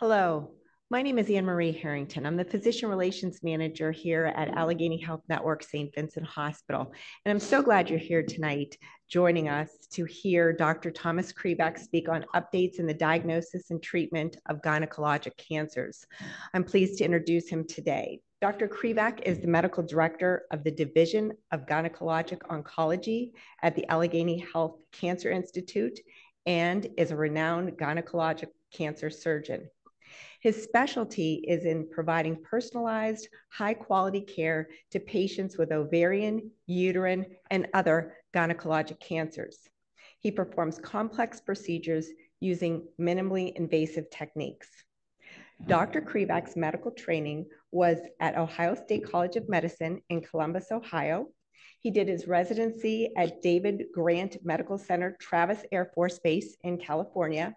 Hello, my name is Anne Marie Harrington. I'm the Physician Relations Manager here at Allegheny Health Network St. Vincent Hospital. And I'm so glad you're here tonight joining us to hear Dr. Thomas Krivak speak on updates in the diagnosis and treatment of gynecologic cancers. I'm pleased to introduce him today. Dr. Krivak is the medical director of the Division of Gynecologic Oncology at the Allegheny Health Cancer Institute and is a renowned gynecologic cancer surgeon. His specialty is in providing personalized, high quality care to patients with ovarian, uterine, and other gynecologic cancers. He performs complex procedures using minimally invasive techniques. Dr. Krivak's medical training was at Ohio State College of Medicine in Columbus, Ohio. He did his residency at David Grant Medical Center, Travis Air Force Base in California,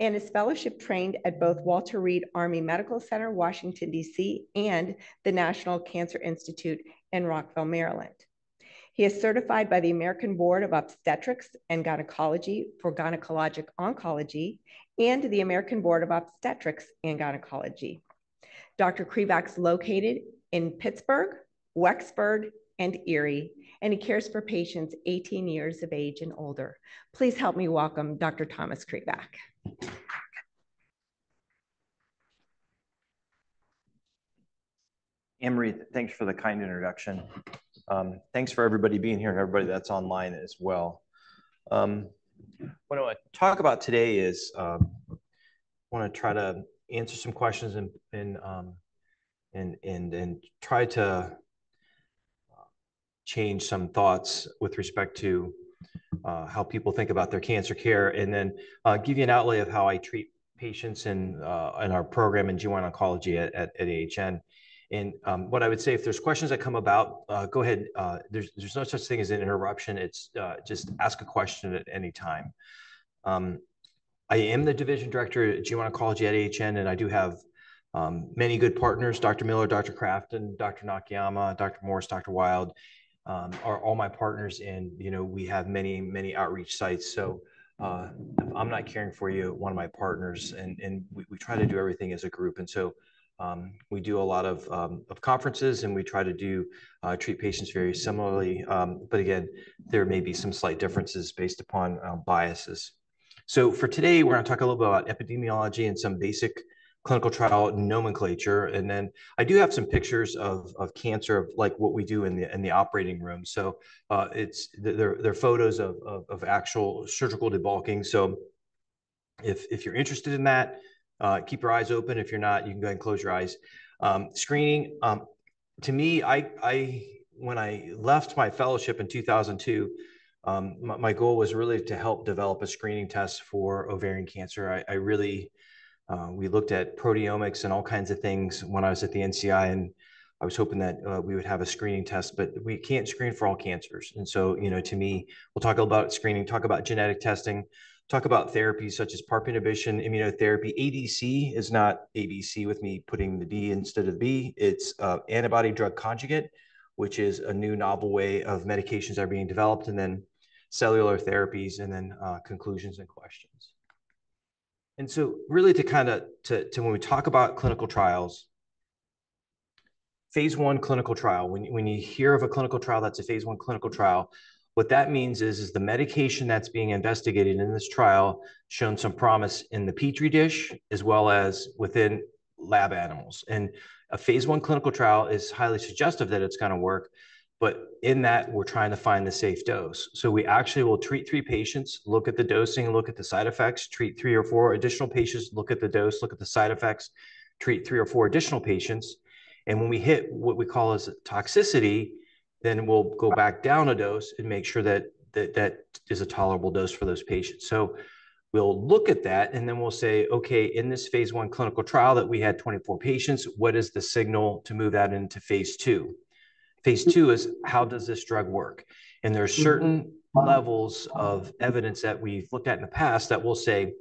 and is fellowship trained at both Walter Reed Army Medical Center, Washington, D.C., and the National Cancer Institute in Rockville, Maryland. He is certified by the American Board of Obstetrics and Gynecology for Gynecologic Oncology and the American Board of Obstetrics and Gynecology. Dr. Krivak's located in Pittsburgh, Wexford, and Erie, and he cares for patients 18 years of age and older. Please help me welcome Dr. Thomas Krivak. Anne-Marie, thanks for the kind introduction. Um, thanks for everybody being here and everybody that's online as well. Um, what I want to talk about today is um, I want to try to answer some questions and and um, and and and try to change some thoughts with respect to uh, how people think about their cancer care, and then uh, give you an outlay of how I treat patients in, uh, in our program in GYN oncology at, at, at AHN. And um, what I would say, if there's questions that come about, uh, go ahead. Uh, there's, there's no such thing as an interruption. It's uh, just ask a question at any time. Um, I am the division director at GYN oncology at AHN, and I do have um, many good partners, Dr. Miller, Dr. Crafton, Dr. Nakayama, Dr. Morris, Dr. Wild, um, are all my partners and you know we have many many outreach sites. So uh, i'm not caring for you one of my partners and and we, we try to do everything as a group. And so um, we do a lot of, um, of conferences and we try to do uh, treat patients very similarly. Um, but again there may be some slight differences based upon uh, biases. So for today we're going to talk a little bit about epidemiology and some basic clinical trial nomenclature. And then I do have some pictures of, of cancer, of like what we do in the in the operating room. So uh, it's they're, they're photos of, of, of, actual surgical debulking. So if, if you're interested in that, uh, keep your eyes open. If you're not, you can go ahead and close your eyes. Um, screening, um, to me, I, I when I left my fellowship in 2002, um, my, my, goal was really to help develop a screening test for ovarian cancer. I, I really uh, we looked at proteomics and all kinds of things when I was at the NCI, and I was hoping that uh, we would have a screening test, but we can't screen for all cancers. And so, you know, to me, we'll talk about screening, talk about genetic testing, talk about therapies such as PARP inhibition, immunotherapy. ADC is not ABC with me putting the D instead of B. It's uh, antibody drug conjugate, which is a new novel way of medications that are being developed, and then cellular therapies, and then uh, conclusions and questions. And so really to kind of, to, to when we talk about clinical trials, phase one clinical trial, when, when you hear of a clinical trial that's a phase one clinical trial, what that means is, is the medication that's being investigated in this trial shown some promise in the petri dish as well as within lab animals. And a phase one clinical trial is highly suggestive that it's going to work, but in that, we're trying to find the safe dose. So we actually will treat three patients, look at the dosing, look at the side effects, treat three or four additional patients, look at the dose, look at the side effects, treat three or four additional patients. And when we hit what we call as toxicity, then we'll go back down a dose and make sure that that, that is a tolerable dose for those patients. So we'll look at that and then we'll say, okay, in this phase one clinical trial that we had 24 patients, what is the signal to move that into phase two? Phase two is how does this drug work? And there are mm-hmm. certain levels of evidence that we've looked at in the past that will say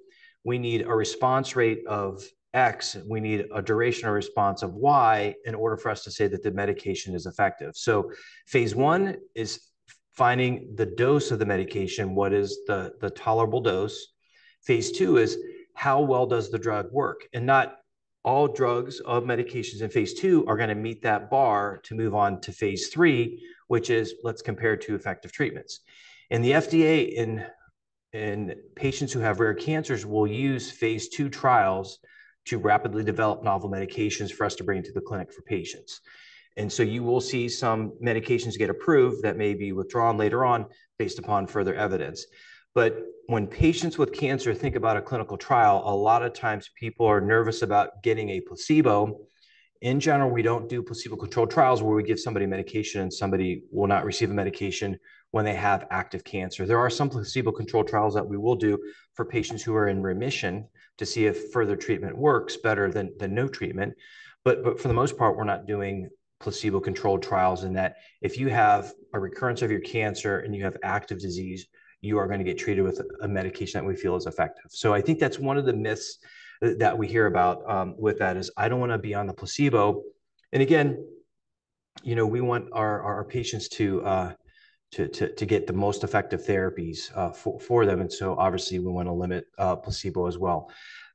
we need a response rate of X, we need a duration of response of Y in order for us to say that the medication is effective. So phase one is finding the dose of the medication, what is the, the tolerable dose. Phase two is how well does the drug work? And not all drugs of medications in phase two are going to meet that bar to move on to phase three, which is let's compare two effective treatments. And the FDA in, in patients who have rare cancers will use phase two trials to rapidly develop novel medications for us to bring to the clinic for patients. And so you will see some medications get approved that may be withdrawn later on based upon further evidence. But when patients with cancer think about a clinical trial, a lot of times people are nervous about getting a placebo. In general, we don't do placebo controlled trials where we give somebody medication and somebody will not receive a medication when they have active cancer. There are some placebo controlled trials that we will do for patients who are in remission to see if further treatment works better than, than no treatment. But, but for the most part, we're not doing placebo controlled trials in that if you have a recurrence of your cancer and you have active disease, you are going to get treated with a medication that we feel is effective. So I think that's one of the myths that we hear about um, with that is I don't want to be on the placebo. And again, you know, we want our, our patients to, uh, to, to, to get the most effective therapies uh, for, for them. And so obviously we want to limit uh, placebo as well.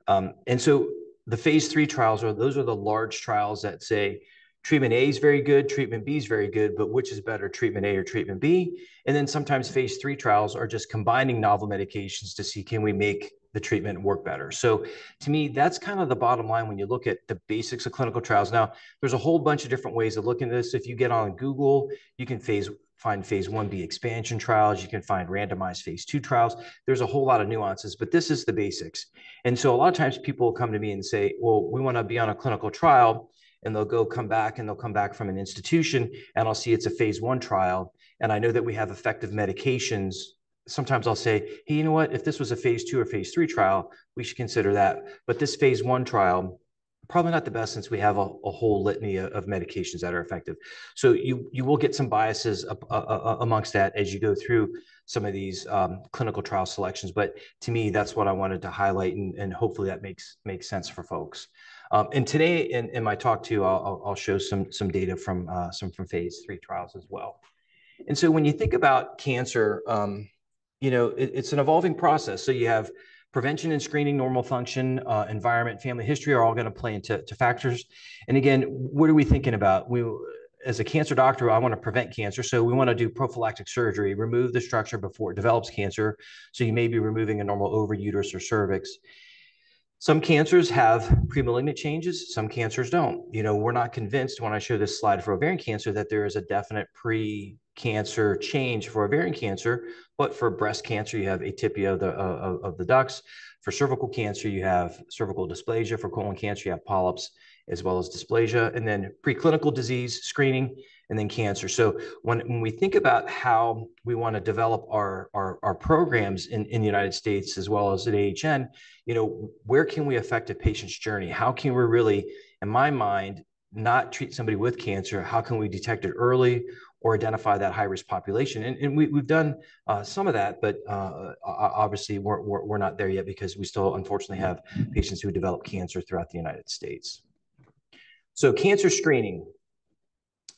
Um, and so the phase three trials are, those are the large trials that say, treatment A is very good, treatment B is very good, but which is better, treatment A or treatment B? And then sometimes phase three trials are just combining novel medications to see can we make the treatment work better. So to me, that's kind of the bottom line when you look at the basics of clinical trials. Now, there's a whole bunch of different ways of looking at this. If you get on Google, you can phase find phase 1b expansion trials you can find randomized phase 2 trials there's a whole lot of nuances but this is the basics and so a lot of times people come to me and say well we want to be on a clinical trial and they'll go come back and they'll come back from an institution and I'll see it's a phase one trial. And I know that we have effective medications. Sometimes I'll say, hey, you know what? If this was a phase two or phase three trial, we should consider that. But this phase one trial, probably not the best since we have a, a whole litany of, medications that are effective. So you you will get some biases uh, uh, amongst that as you go through some of these um, clinical trial selections. But to me, that's what I wanted to highlight, and, and hopefully that makes makes sense for folks. Um, and today in, in my talk too, I'll, I'll show some, some data from uh, some from phase three trials as well. And so when you think about cancer, um, you know, it, it's an evolving process. So you have prevention and screening, normal function, uh, environment, family history are all going to play into to factors. And again, what are we thinking about? We, as a cancer doctor, I want to prevent cancer. So we want to do prophylactic surgery, remove the structure before it develops cancer. So you may be removing a normal over uterus or cervix. Some cancers have premalignant changes, some cancers don't. You know, we're not convinced when I show this slide for ovarian cancer that there is a definite pre-cancer change for ovarian cancer, but for breast cancer, you have atypia of the, of the ducts. For cervical cancer, you have cervical dysplasia. For colon cancer, you have polyps as well as dysplasia. And then preclinical disease screening, and then cancer. So when, when we think about how we want to develop our, our, our programs in, in the United States as well as at AHN, you know, where can we affect a patient's journey? How can we really, in my mind, not treat somebody with cancer? How can we detect it early or identify that high risk population? And, and we, have done uh, some of that, but uh, obviously we're, we're, we're not there yet because we still unfortunately have patients who develop cancer throughout the United States. So cancer screening,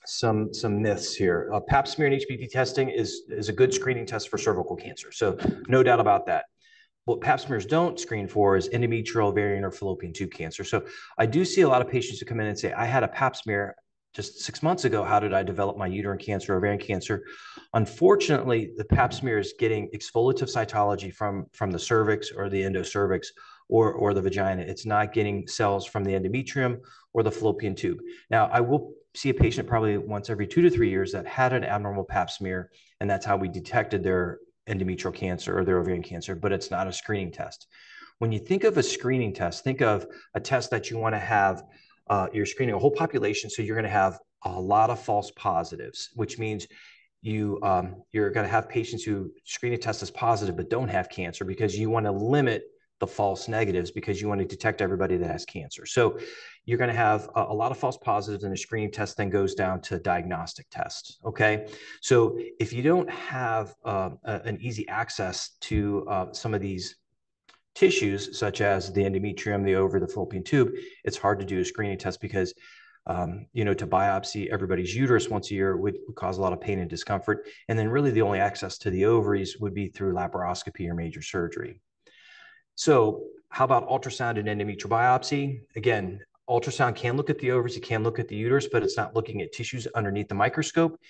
some some myths here. Uh, Pap smear and HPV testing is is a good screening test for cervical cancer, so no doubt about that. What Pap smears don't screen for is endometrial, ovarian, or fallopian tube cancer. So I do see a lot of patients who come in and say, "I had a Pap smear just six months ago. How did I develop my uterine cancer, ovarian cancer?" Unfortunately, the Pap smear is getting exfoliative cytology from from the cervix or the endocervix or, or the vagina. It's not getting cells from the endometrium or the fallopian tube. Now, I will see a patient probably once every two to three years that had an abnormal pap smear, and that's how we detected their endometrial cancer or their ovarian cancer, but it's not a screening test. When you think of a screening test, think of a test that you want to have, uh, you're screening a whole population, so you're going to have a lot of false positives, which means you um, you're going to have patients who screen a test as positive but don't have cancer because you want to limit the false negatives because you want to detect everybody that has cancer. So you're going to have a, a, lot of false positives and a screening test then goes down to diagnostic tests. Okay. So if you don't have uh, a, an easy access to uh, some of these tissues, such as the endometrium, the ovary, the fallopian tube, it's hard to do a screening test because um, you know, to biopsy everybody's uterus once a year would, cause a lot of pain and discomfort. And then really the only access to the ovaries would be through laparoscopy or major surgery. So how about ultrasound and endometrial biopsy? Again, ultrasound can look at the ovaries, it can look at the uterus, but it's not looking at tissues underneath the microscope.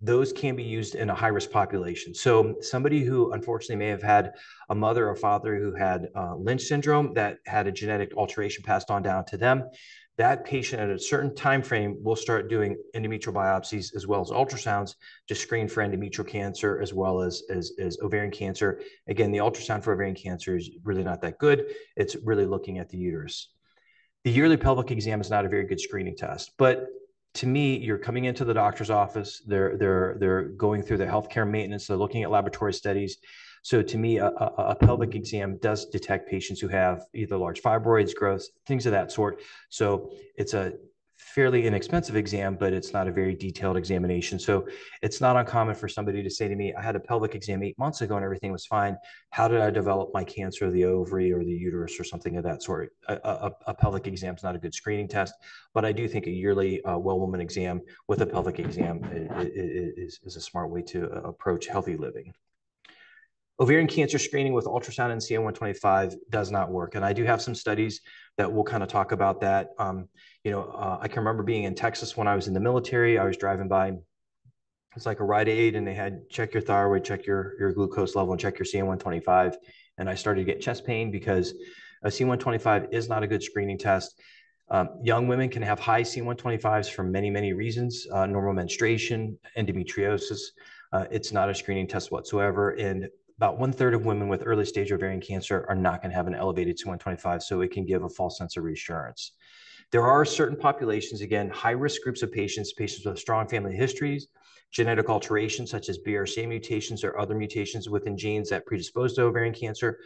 Those can be used in a high risk population. So, somebody who unfortunately may have had a mother or father who had uh, Lynch syndrome that had a genetic alteration passed on down to them, that patient at a certain time frame will start doing endometrial biopsies as well as ultrasounds to screen for endometrial cancer as well as, as, as ovarian cancer. Again, the ultrasound for ovarian cancer is really not that good. It's really looking at the uterus. The yearly pelvic exam is not a very good screening test, but to me, you're coming into the doctor's office. They're they're they're going through the healthcare maintenance. They're looking at laboratory studies. So to me, a, a, pelvic exam does detect patients who have either large fibroids, growths, things of that sort. So it's a fairly inexpensive exam, but it's not a very detailed examination. So it's not uncommon for somebody to say to me, I had a pelvic exam eight months ago and everything was fine. How did I develop my cancer of the ovary or the uterus or something of that sort? A, a, a pelvic exam is not a good screening test, but I do think a yearly uh, well woman exam with a pelvic exam is, is, is a smart way to uh, approach healthy living. Ovarian cancer screening with ultrasound and CA125 does not work. And I do have some studies that will kind of talk about that. Um, you know, uh, I can remember being in Texas when I was in the military. I was driving by, it's like a Rite Aid, and they had check your thyroid, check your, your glucose level, and check your CA125. And I started to get chest pain because a CA125 is not a good screening test. Um, young women can have high CA125s for many, many reasons uh, normal menstruation, endometriosis. Uh, it's not a screening test whatsoever. And about one third of women with early stage ovarian cancer are not going to have an elevated CA125, so it can give a false sense of reassurance. There are certain populations, again, high risk groups of patients, patients with strong family histories, genetic alterations such as BRCA mutations or other mutations within genes that predispose to ovarian cancer.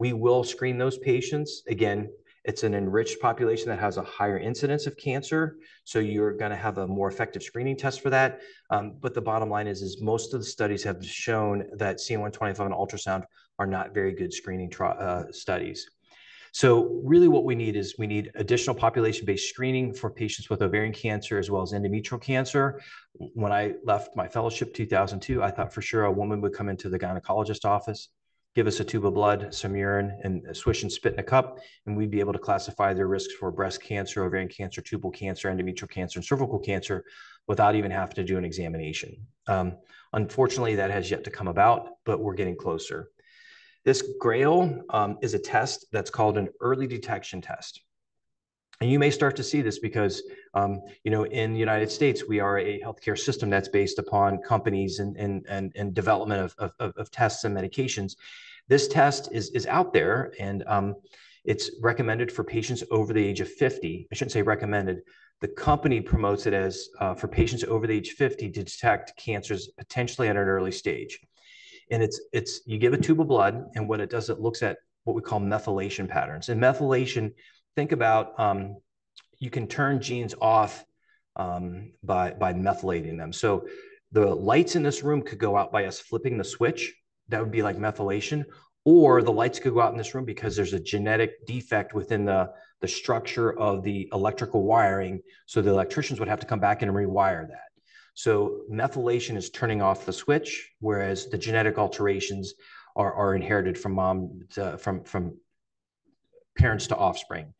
We will screen those patients. Again, it's an enriched population that has a higher incidence of cancer. So you're going to have a more effective screening test for that. Um, but the bottom line is, is most of the studies have shown that CA125 and ultrasound are not very good screening uh, studies. So really what we need is we need additional population-based screening for patients with ovarian cancer as well as endometrial cancer. When I left my fellowship 2002, I thought for sure a woman would come into the gynecologist office give us a tube of blood, some urine, and swish and spit in a cup, and we'd be able to classify their risks for breast cancer, ovarian cancer, tubal cancer, endometrial cancer, and cervical cancer without even having to do an examination. Um, unfortunately, that has yet to come about, but we're getting closer. This GRAIL um, is a test that's called an early detection test. And you may start to see this because, um, you know, in the United States, we are a healthcare system that's based upon companies and, and, and, and development of, of, of tests and medications. This test is, is out there and um, it's recommended for patients over the age of 50. I shouldn't say recommended. The company promotes it as uh, for patients over the age 50 to detect cancers potentially at an early stage. And it's, it's you give a tube of blood, and what it does, it looks at what we call methylation patterns. And methylation think about um, you can turn genes off um, by, by methylating them. So the lights in this room could go out by us flipping the switch. That would be like methylation. Or the lights could go out in this room because there's a genetic defect within the, the structure of the electrical wiring. So the electricians would have to come back and rewire that. So methylation is turning off the switch, whereas the genetic alterations are, are inherited from mom to, from, from parents to offspring.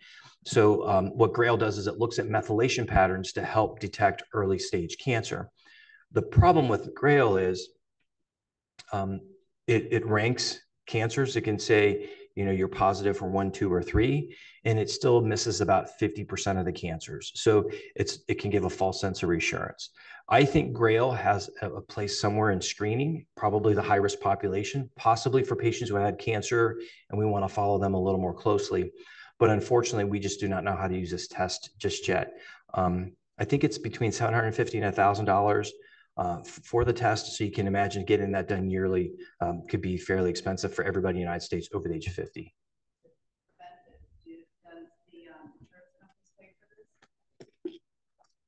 So um, what GRAIL does is it looks at methylation patterns to help detect early stage cancer. The problem with GRAIL is um, it, it ranks cancers. It can say, you know, you're positive for one, two, or three, and it still misses about 50% of the cancers. So it's it can give a false sense of reassurance. I think GRAIL has a, place somewhere in screening, probably the high risk population, possibly for patients who had cancer, and we want to follow them a little more closely. But unfortunately, we just do not know how to use this test just yet. Um, I think it's between 750 and $1,000 uh, for the test. So you can imagine getting that done yearly um, could be fairly expensive for everybody in the United States over the age of 50.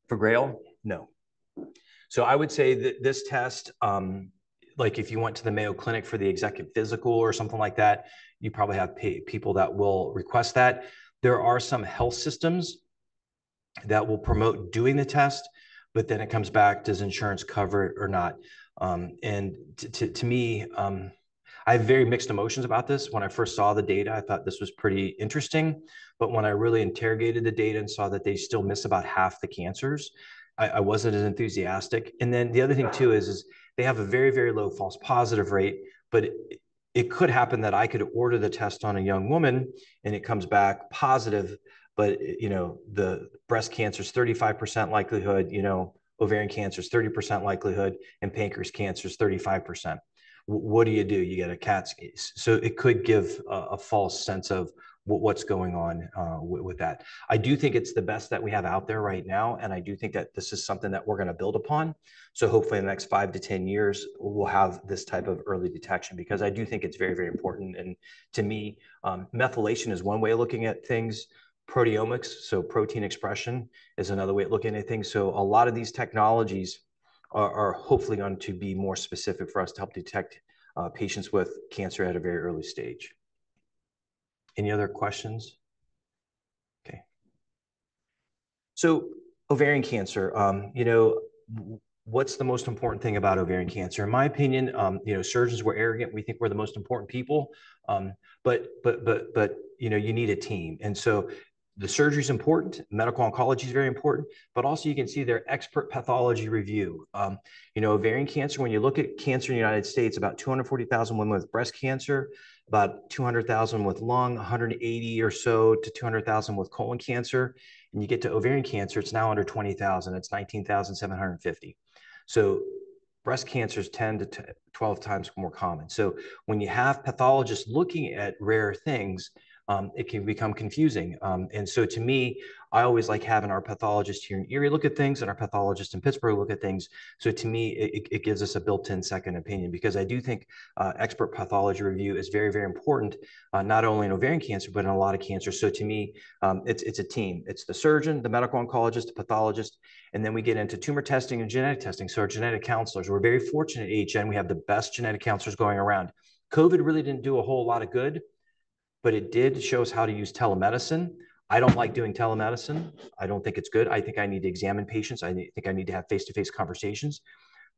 For GRAIL? No. So I would say that this test, um, like if you went to the Mayo Clinic for the executive physical or something like that, you probably have people that will request that. There are some health systems that will promote doing the test, but then it comes back, does insurance cover it or not? Um, and to, to, to me, um, I have very mixed emotions about this. When I first saw the data, I thought this was pretty interesting. But when I really interrogated the data and saw that they still miss about half the cancers, I, I wasn't as enthusiastic. And then the other thing too is, is they have a very, very low false positive rate, but it, it could happen that I could order the test on a young woman and it comes back positive, but you know, the breast cancer is 35% likelihood, you know, ovarian cancer is 30% likelihood, and pancreas cancer is 35%. what do you do? You get a CAT. So it could give a, a false sense of what's going on uh, with, with, that. I do think it's the best that we have out there right now, and I do think that this is something that we're going to build upon. So hopefully, in the next five to ten years, we'll have this type of early detection because I do think it's very, very important. And to me, um, methylation is one way of looking at things. Proteomics, so protein expression, is another way of looking at things. So a lot of these technologies are, are hopefully going to be more specific for us to help detect uh, patients with cancer at a very early stage. Any other questions? Okay. So ovarian cancer, um, you know, what's the most important thing about ovarian cancer? In my opinion, um, you know, surgeons were arrogant. We think we're the most important people, um, but but but but you know, you need a team, and so the surgery is important. Medical oncology is very important, but also you can see their expert pathology review. Um, you know, ovarian cancer. When you look at cancer in the United States, about 240,000 women with breast cancer, about 200,000 with lung, 180 or so to 200,000 with colon cancer. And you get to ovarian cancer, it's now under 20,000. It's 19,750. So breast cancer is 10 to 12 times more common. So when you have pathologists looking at rare things, um, it can become confusing. Um, and so to me, I always like having our pathologist here in Erie look at things and our pathologist in Pittsburgh look at things. So to me, it, it gives us a built-in second opinion because I do think uh, expert pathology review is very, very important, uh, not only in ovarian cancer, but in a lot of cancers. So to me, um, it's, it's a team. It's the surgeon, the medical oncologist, the pathologist, and then we get into tumor testing and genetic testing. So our genetic counselors, we're very fortunate at AHN. We have the best genetic counselors going around. COVID really didn't do a whole lot of good but it did show us how to use telemedicine. I don't like doing telemedicine. I don't think it's good. I think I need to examine patients. I think I need to have face to face conversations.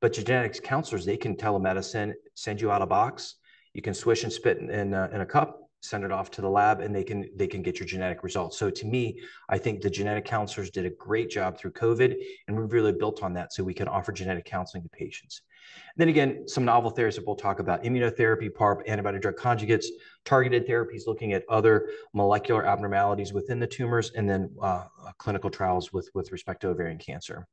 But genetics counselors, they can telemedicine, send you out a box. You can swish and spit in, a, in a cup, send it off to the lab, and they can they can get your genetic results. So to me, I think the genetic counselors did a great job through COVID, and we've really built on that so we can offer genetic counseling to patients. Then again, some novel therapies that we'll talk about immunotherapy, PARP, antibody drug conjugates, targeted therapies looking at other molecular abnormalities within the tumors, and then uh, uh, clinical trials with, with respect to ovarian cancer.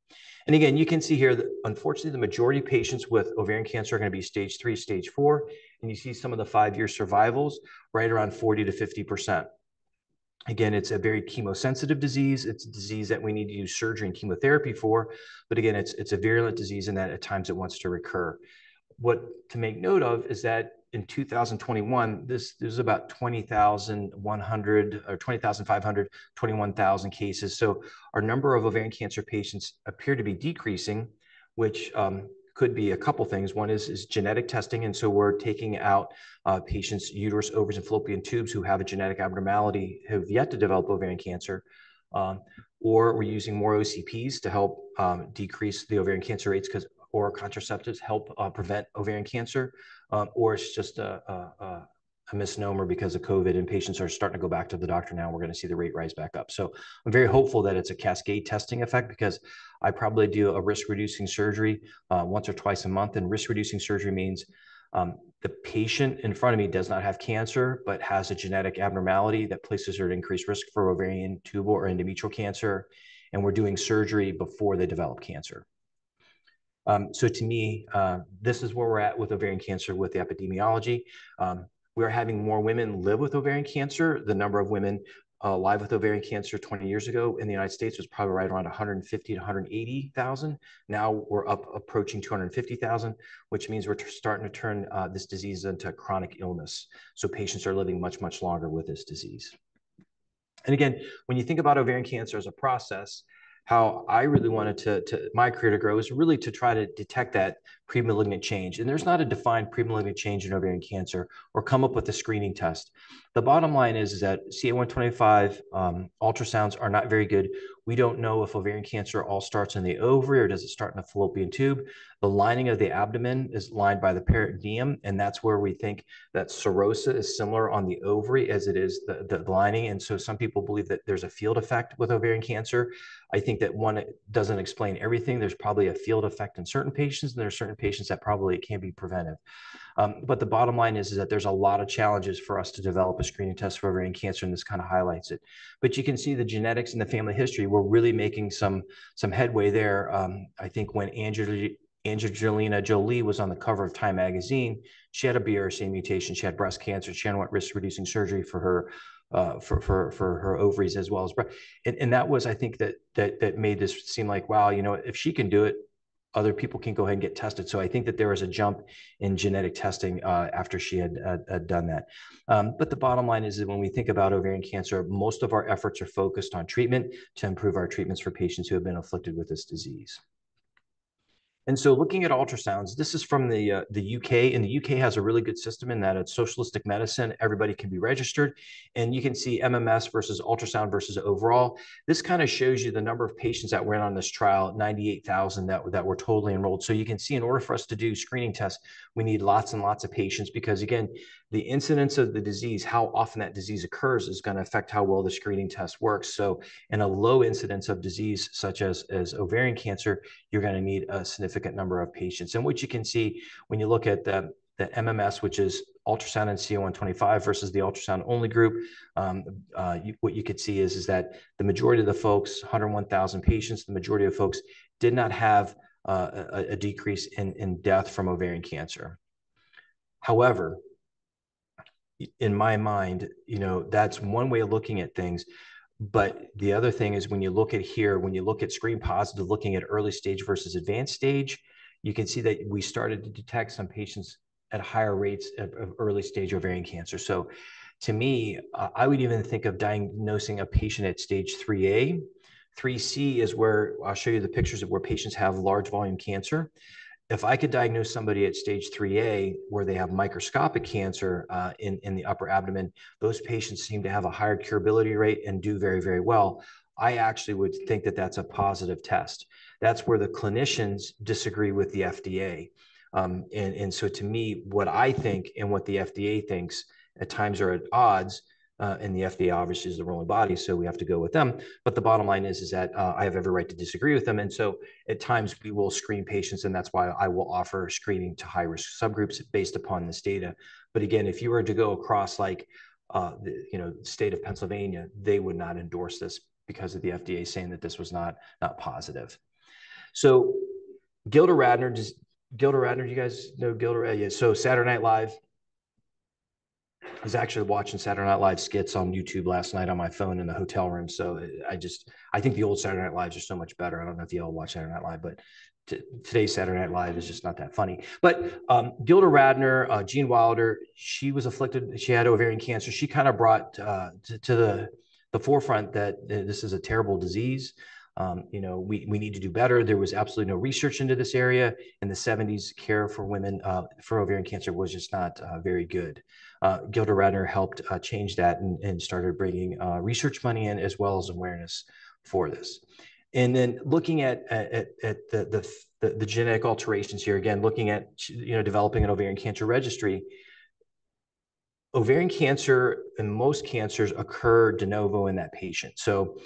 And again, you can see here that unfortunately, the majority of patients with ovarian cancer are going to be stage three, stage four, and you see some of the five year survivals right around 40 to 50%. Again, it's a very chemosensitive disease. It's a disease that we need to use surgery and chemotherapy for. But again, it's, it's a virulent disease in that at times it wants to recur. What to make note of is that in 2021, this there's about 20,100 or 20,500, 21,000 cases. So our number of ovarian cancer patients appear to be decreasing, which um, could be a couple things. One is, is genetic testing. And so we're taking out uh, patients' uterus, ovaries, and fallopian tubes who have a genetic abnormality, have yet to develop ovarian cancer. Um, or we're using more OCPs to help um, decrease the ovarian cancer rates because oral contraceptives help uh, prevent ovarian cancer. Um, or it's just a, a, a misnomer because of COVID and patients are starting to go back to the doctor now. We're going to see the rate rise back up. So I'm very hopeful that it's a cascade testing effect because I probably do a risk reducing surgery uh, once or twice a month. And risk reducing surgery means um, the patient in front of me does not have cancer, but has a genetic abnormality that places her at increased risk for ovarian, tubal, or endometrial cancer. And we're doing surgery before they develop cancer. Um, so to me, uh, this is where we're at with ovarian cancer with the epidemiology. Um, we are having more women live with ovarian cancer. The number of women uh, live with ovarian cancer 20 years ago in the United States was probably right around 150 to 180,000. Now we're up approaching 250,000, which means we're starting to turn uh, this disease into a chronic illness. So patients are living much, much longer with this disease. And again, when you think about ovarian cancer as a process, how I really wanted to, to my career to grow is really to try to detect that premalignant change. And there's not a defined premalignant change in ovarian cancer or come up with a screening test. The bottom line is, is that CA125 um, ultrasounds are not very good. We don't know if ovarian cancer all starts in the ovary or does it start in the fallopian tube. The lining of the abdomen is lined by the peritoneum, and that's where we think that serosa is similar on the ovary as it is the, the lining. And so some people believe that there's a field effect with ovarian cancer. I think that one doesn't explain everything. There's probably a field effect in certain patients, and there's are certain patients that probably can be preventive. Um, but the bottom line is, is that there's a lot of challenges for us to develop a screening test for ovarian cancer, and this kind of highlights it. But you can see the genetics and the family history. We're really making some some headway there. Um, I think when Angelina Jolie was on the cover of Time magazine. She had a BRCA mutation. She had breast cancer. She underwent risk reducing surgery for her uh, for for for her ovaries as well as breast. And, and that was, I think, that that that made this seem like, wow, you know, if she can do it, other people can go ahead and get tested. So I think that there was a jump in genetic testing uh, after she had, uh, done that. Um, but the bottom line is that when we think about ovarian cancer, most of our efforts are focused on treatment to improve our treatments for patients who have been afflicted with this disease. And so looking at ultrasounds, this is from the, uh, the UK, and the UK has a really good system in that it's socialistic medicine. Everybody can be registered, and you can see MMS versus ultrasound versus overall. This kind of shows you the number of patients that went on this trial, 98,000 that, that were totally enrolled. So you can see in order for us to do screening tests, we need lots and lots of patients because, again, the incidence of the disease, how often that disease occurs, is going to affect how well the screening test works. So, in a low incidence of disease such as, as ovarian cancer, you're going to need a significant number of patients. And what you can see when you look at the, the MMS, which is ultrasound and CA125 versus the ultrasound only group, um, uh, you, what you could see is, is that the majority of the folks, 101,000 patients, the majority of folks did not have uh, a, a decrease in, in death from ovarian cancer. However, in my mind, you know, that's one way of looking at things. But the other thing is when you look at here, when you look at screen positive, looking at early stage versus advanced stage, you can see that we started to detect some patients at higher rates of, of early stage ovarian cancer. So to me, uh, I would even think of diagnosing a patient at stage 3A. 3C is where I'll show you the pictures of where patients have large volume cancer if I could diagnose somebody at stage 3A where they have microscopic cancer uh, in, in the upper abdomen, those patients seem to have a higher curability rate and do very, very well. I actually would think that that's a positive test. That's where the clinicians disagree with the FDA. Um, and, and so to me, what I think and what the FDA thinks at times are at odds uh, and the FDA obviously is the ruling body, so we have to go with them. But the bottom line is, is that uh, I have every right to disagree with them, and so at times we will screen patients, and that's why I will offer screening to high risk subgroups based upon this data. But again, if you were to go across like uh, the you know state of Pennsylvania, they would not endorse this because of the FDA saying that this was not not positive. So Gilda Radner, does Gilda Radner, do you guys know Gilda? Uh, yeah, so Saturday Night Live, was actually watching Saturday Night Live skits on YouTube last night on my phone in the hotel room. So I just, I think the old Saturday Night Lives are so much better. I don't know if you all watch Saturday Night Live, but t- today's Saturday Night Live is just not that funny. But um, Gilda Radner, uh, Gene Wilder, she was afflicted. She had ovarian cancer. She kind of brought uh, to, to, the the forefront that uh, this is a terrible disease. Um, you know, we, we need to do better. There was absolutely no research into this area. In the 70s, care for women uh, for ovarian cancer was just not uh, very good. Uh, Gilda Radner helped uh, change that and, and started bringing uh, research money in as well as awareness for this. And then looking at, at, at the, the, the, the genetic alterations here, again, looking at, you know, developing an ovarian cancer registry, ovarian cancer and most cancers occur de novo in that patient. So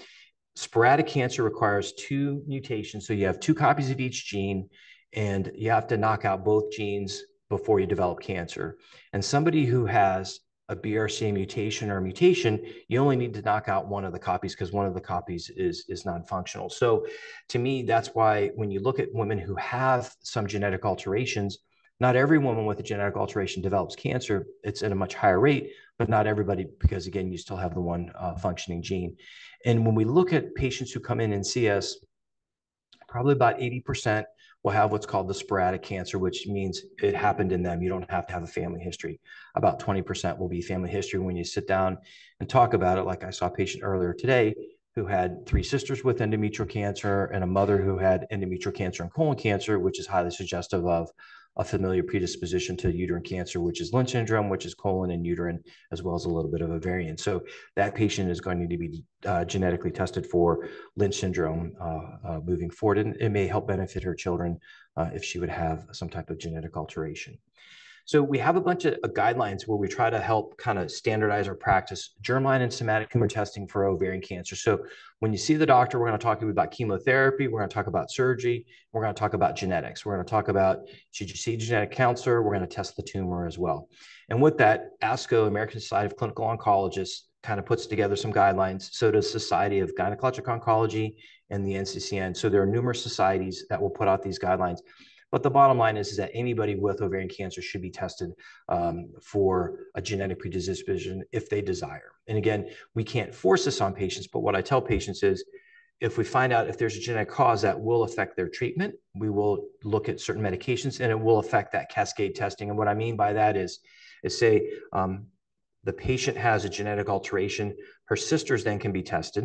Sporadic cancer requires two mutations. So you have two copies of each gene, and you have to knock out both genes before you develop cancer. And somebody who has a BRCA mutation or a mutation, you only need to knock out one of the copies because one of the copies is, is non-functional. So to me, that's why when you look at women who have some genetic alterations, not every woman with a genetic alteration develops cancer. It's at a much higher rate, but not everybody, because again, you still have the one uh, functioning gene. And when we look at patients who come in and see us, probably about 80% will have what's called the sporadic cancer, which means it happened in them. You don't have to have a family history. About 20% will be family history when you sit down and talk about it. Like I saw a patient earlier today who had three sisters with endometrial cancer and a mother who had endometrial cancer and colon cancer, which is highly suggestive of a familiar predisposition to uterine cancer, which is Lynch syndrome, which is colon and uterine, as well as a little bit of ovarian. So that patient is going to be uh, genetically tested for Lynch syndrome uh, uh, moving forward, and it may help benefit her children uh, if she would have some type of genetic alteration. So we have a bunch of uh, guidelines where we try to help kind of standardize our practice, germline and somatic tumor testing for ovarian cancer. So when you see the doctor, we're going to talk to you about chemotherapy, we're going to talk about surgery, we're going to talk about genetics. We're going to talk about should you see a genetic counselor, we're going to test the tumor as well. And with that, ASCO, American Society of Clinical Oncologists, kind of puts together some guidelines. So does Society of Gynecologic Oncology and the NCCN. So there are numerous societies that will put out these guidelines. But the bottom line is, is that anybody with ovarian cancer should be tested um, for a genetic predisposition if they desire. And again, we can't force this on patients, but what I tell patients is if we find out if there's a genetic cause that will affect their treatment, we will look at certain medications and it will affect that cascade testing. And what I mean by that is, is say um, the patient has a genetic alteration, her sisters then can be tested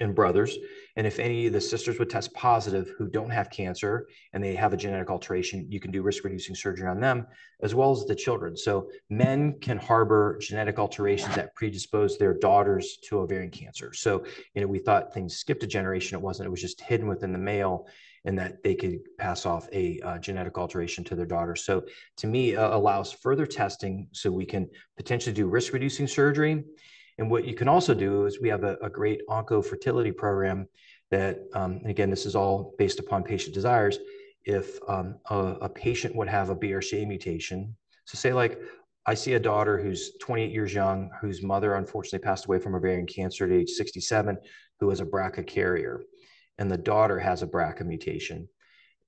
and brothers. And if any of the sisters would test positive who don't have cancer and they have a genetic alteration, you can do risk reducing surgery on them as well as the children. So men can harbor genetic alterations that predispose their daughters to ovarian cancer. So, you know, we thought things skipped a generation. It wasn't, it was just hidden within the male and that they could pass off a uh, genetic alteration to their daughter. So to me, uh, allows further testing so we can potentially do risk reducing surgery and what you can also do is we have a, a great onco fertility program that, um, and again, this is all based upon patient desires. If um, a, a, patient would have a BRCA mutation, so say like I see a daughter who's 28 years young, whose mother unfortunately passed away from ovarian cancer at age 67, who is a BRCA carrier, and the daughter has a BRCA mutation,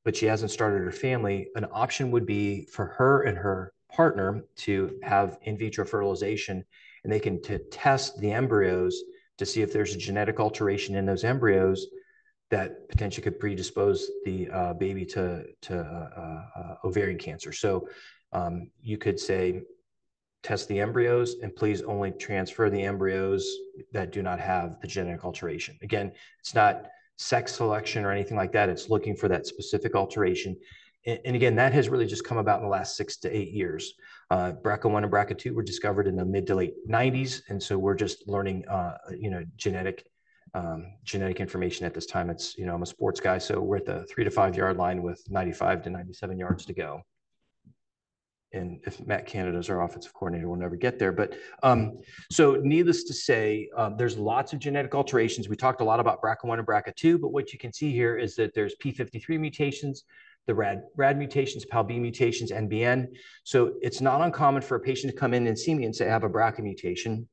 but she hasn't started her family. An option would be for her and her partner to have in vitro fertilization and they can test the embryos to see if there's a genetic alteration in those embryos that potentially could predispose the uh, baby to, to uh, uh, uh, ovarian cancer. So um, you could say, test the embryos and please only transfer the embryos that do not have the genetic alteration. Again, it's not sex selection or anything like that. It's looking for that specific alteration and again, that has really just come about in the last six to eight years. Uh, BRCA1 and BRCA2 were discovered in the mid to late 90s, and so we're just learning, uh, you know, genetic um, genetic information at this time. It's you know I'm a sports guy, so we're at the three to five yard line with 95 to 97 yards to go. And if Matt Canada is our offensive coordinator, we'll never get there. But um, so, needless to say, um, there's lots of genetic alterations. We talked a lot about BRCA1 and BRCA2, but what you can see here is that there's P53 mutations, the RAD, RAD mutations, PALB mutations, NBN. So it's not uncommon for a patient to come in and see me and say, I have a BRCA mutation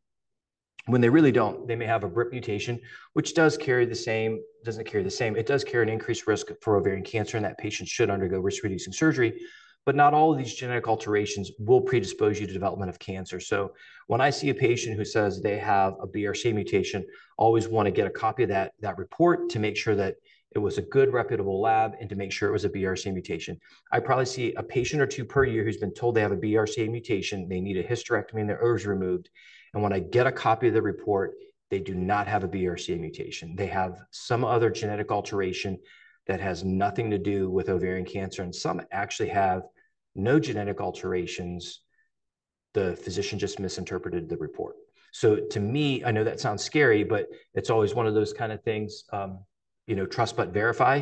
when they really don't. They may have a BRIP mutation, which does carry the same, doesn't carry the same. It does carry an increased risk for ovarian cancer, and that patient should undergo risk reducing surgery. But not all of these genetic alterations will predispose you to development of cancer. So when I see a patient who says they have a BRCA mutation, always want to get a copy of that, that report to make sure that it was a good reputable lab and to make sure it was a BRCA mutation. I probably see a patient or two per year who's been told they have a BRCA mutation, they need a hysterectomy and their ovaries removed. And when I get a copy of the report, they do not have a BRCA mutation. They have some other genetic alteration that has nothing to do with ovarian cancer. And some actually have no genetic alterations. The physician just misinterpreted the report. So to me, I know that sounds scary, but it's always one of those kind of things. Um, you know, trust but verify.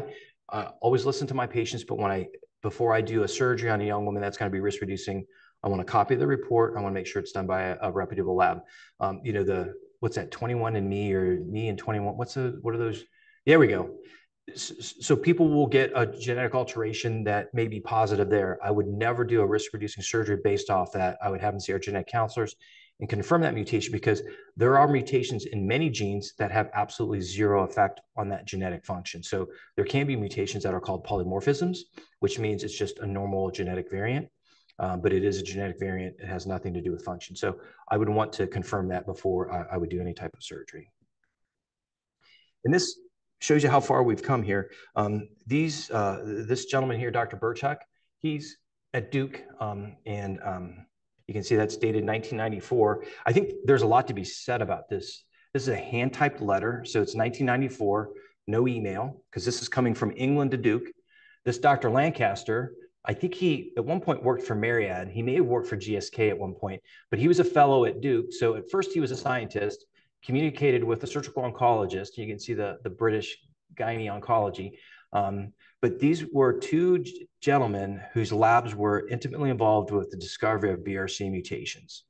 Uh, always listen to my patients, but when I before I do a surgery on a young woman that's going to be risk reducing, I want to copy the report. I want to make sure it's done by a, a reputable lab. Um, you know, the what's that 21 and me or me and 21? What's the what are those? There we go. So people will get a genetic alteration that may be positive there. I would never do a risk reducing surgery based off that. I would have them see our genetic counselors and confirm that mutation because there are mutations in many genes that have absolutely zero effect on that genetic function. So there can be mutations that are called polymorphisms, which means it's just a normal genetic variant, um, but it is a genetic variant. It has nothing to do with function. So I would want to confirm that before I, I would do any type of surgery. And this shows you how far we've come here. Um, these, uh, this gentleman here, Dr. Berchuck, he's at Duke um, and um, you can see that's dated 1994. I think there's a lot to be said about this. This is a hand typed letter. So it's 1994, no email, because this is coming from England to Duke. This Dr. Lancaster I think he at one point worked for Myriad. He may have worked for GSK at one point, but he was a fellow at Duke. So at first he was a scientist, communicated with a surgical oncologist. You can see the, the British gynae oncology. Um, but these were two gentlemen whose labs were intimately involved with the discovery of BRCA mutations.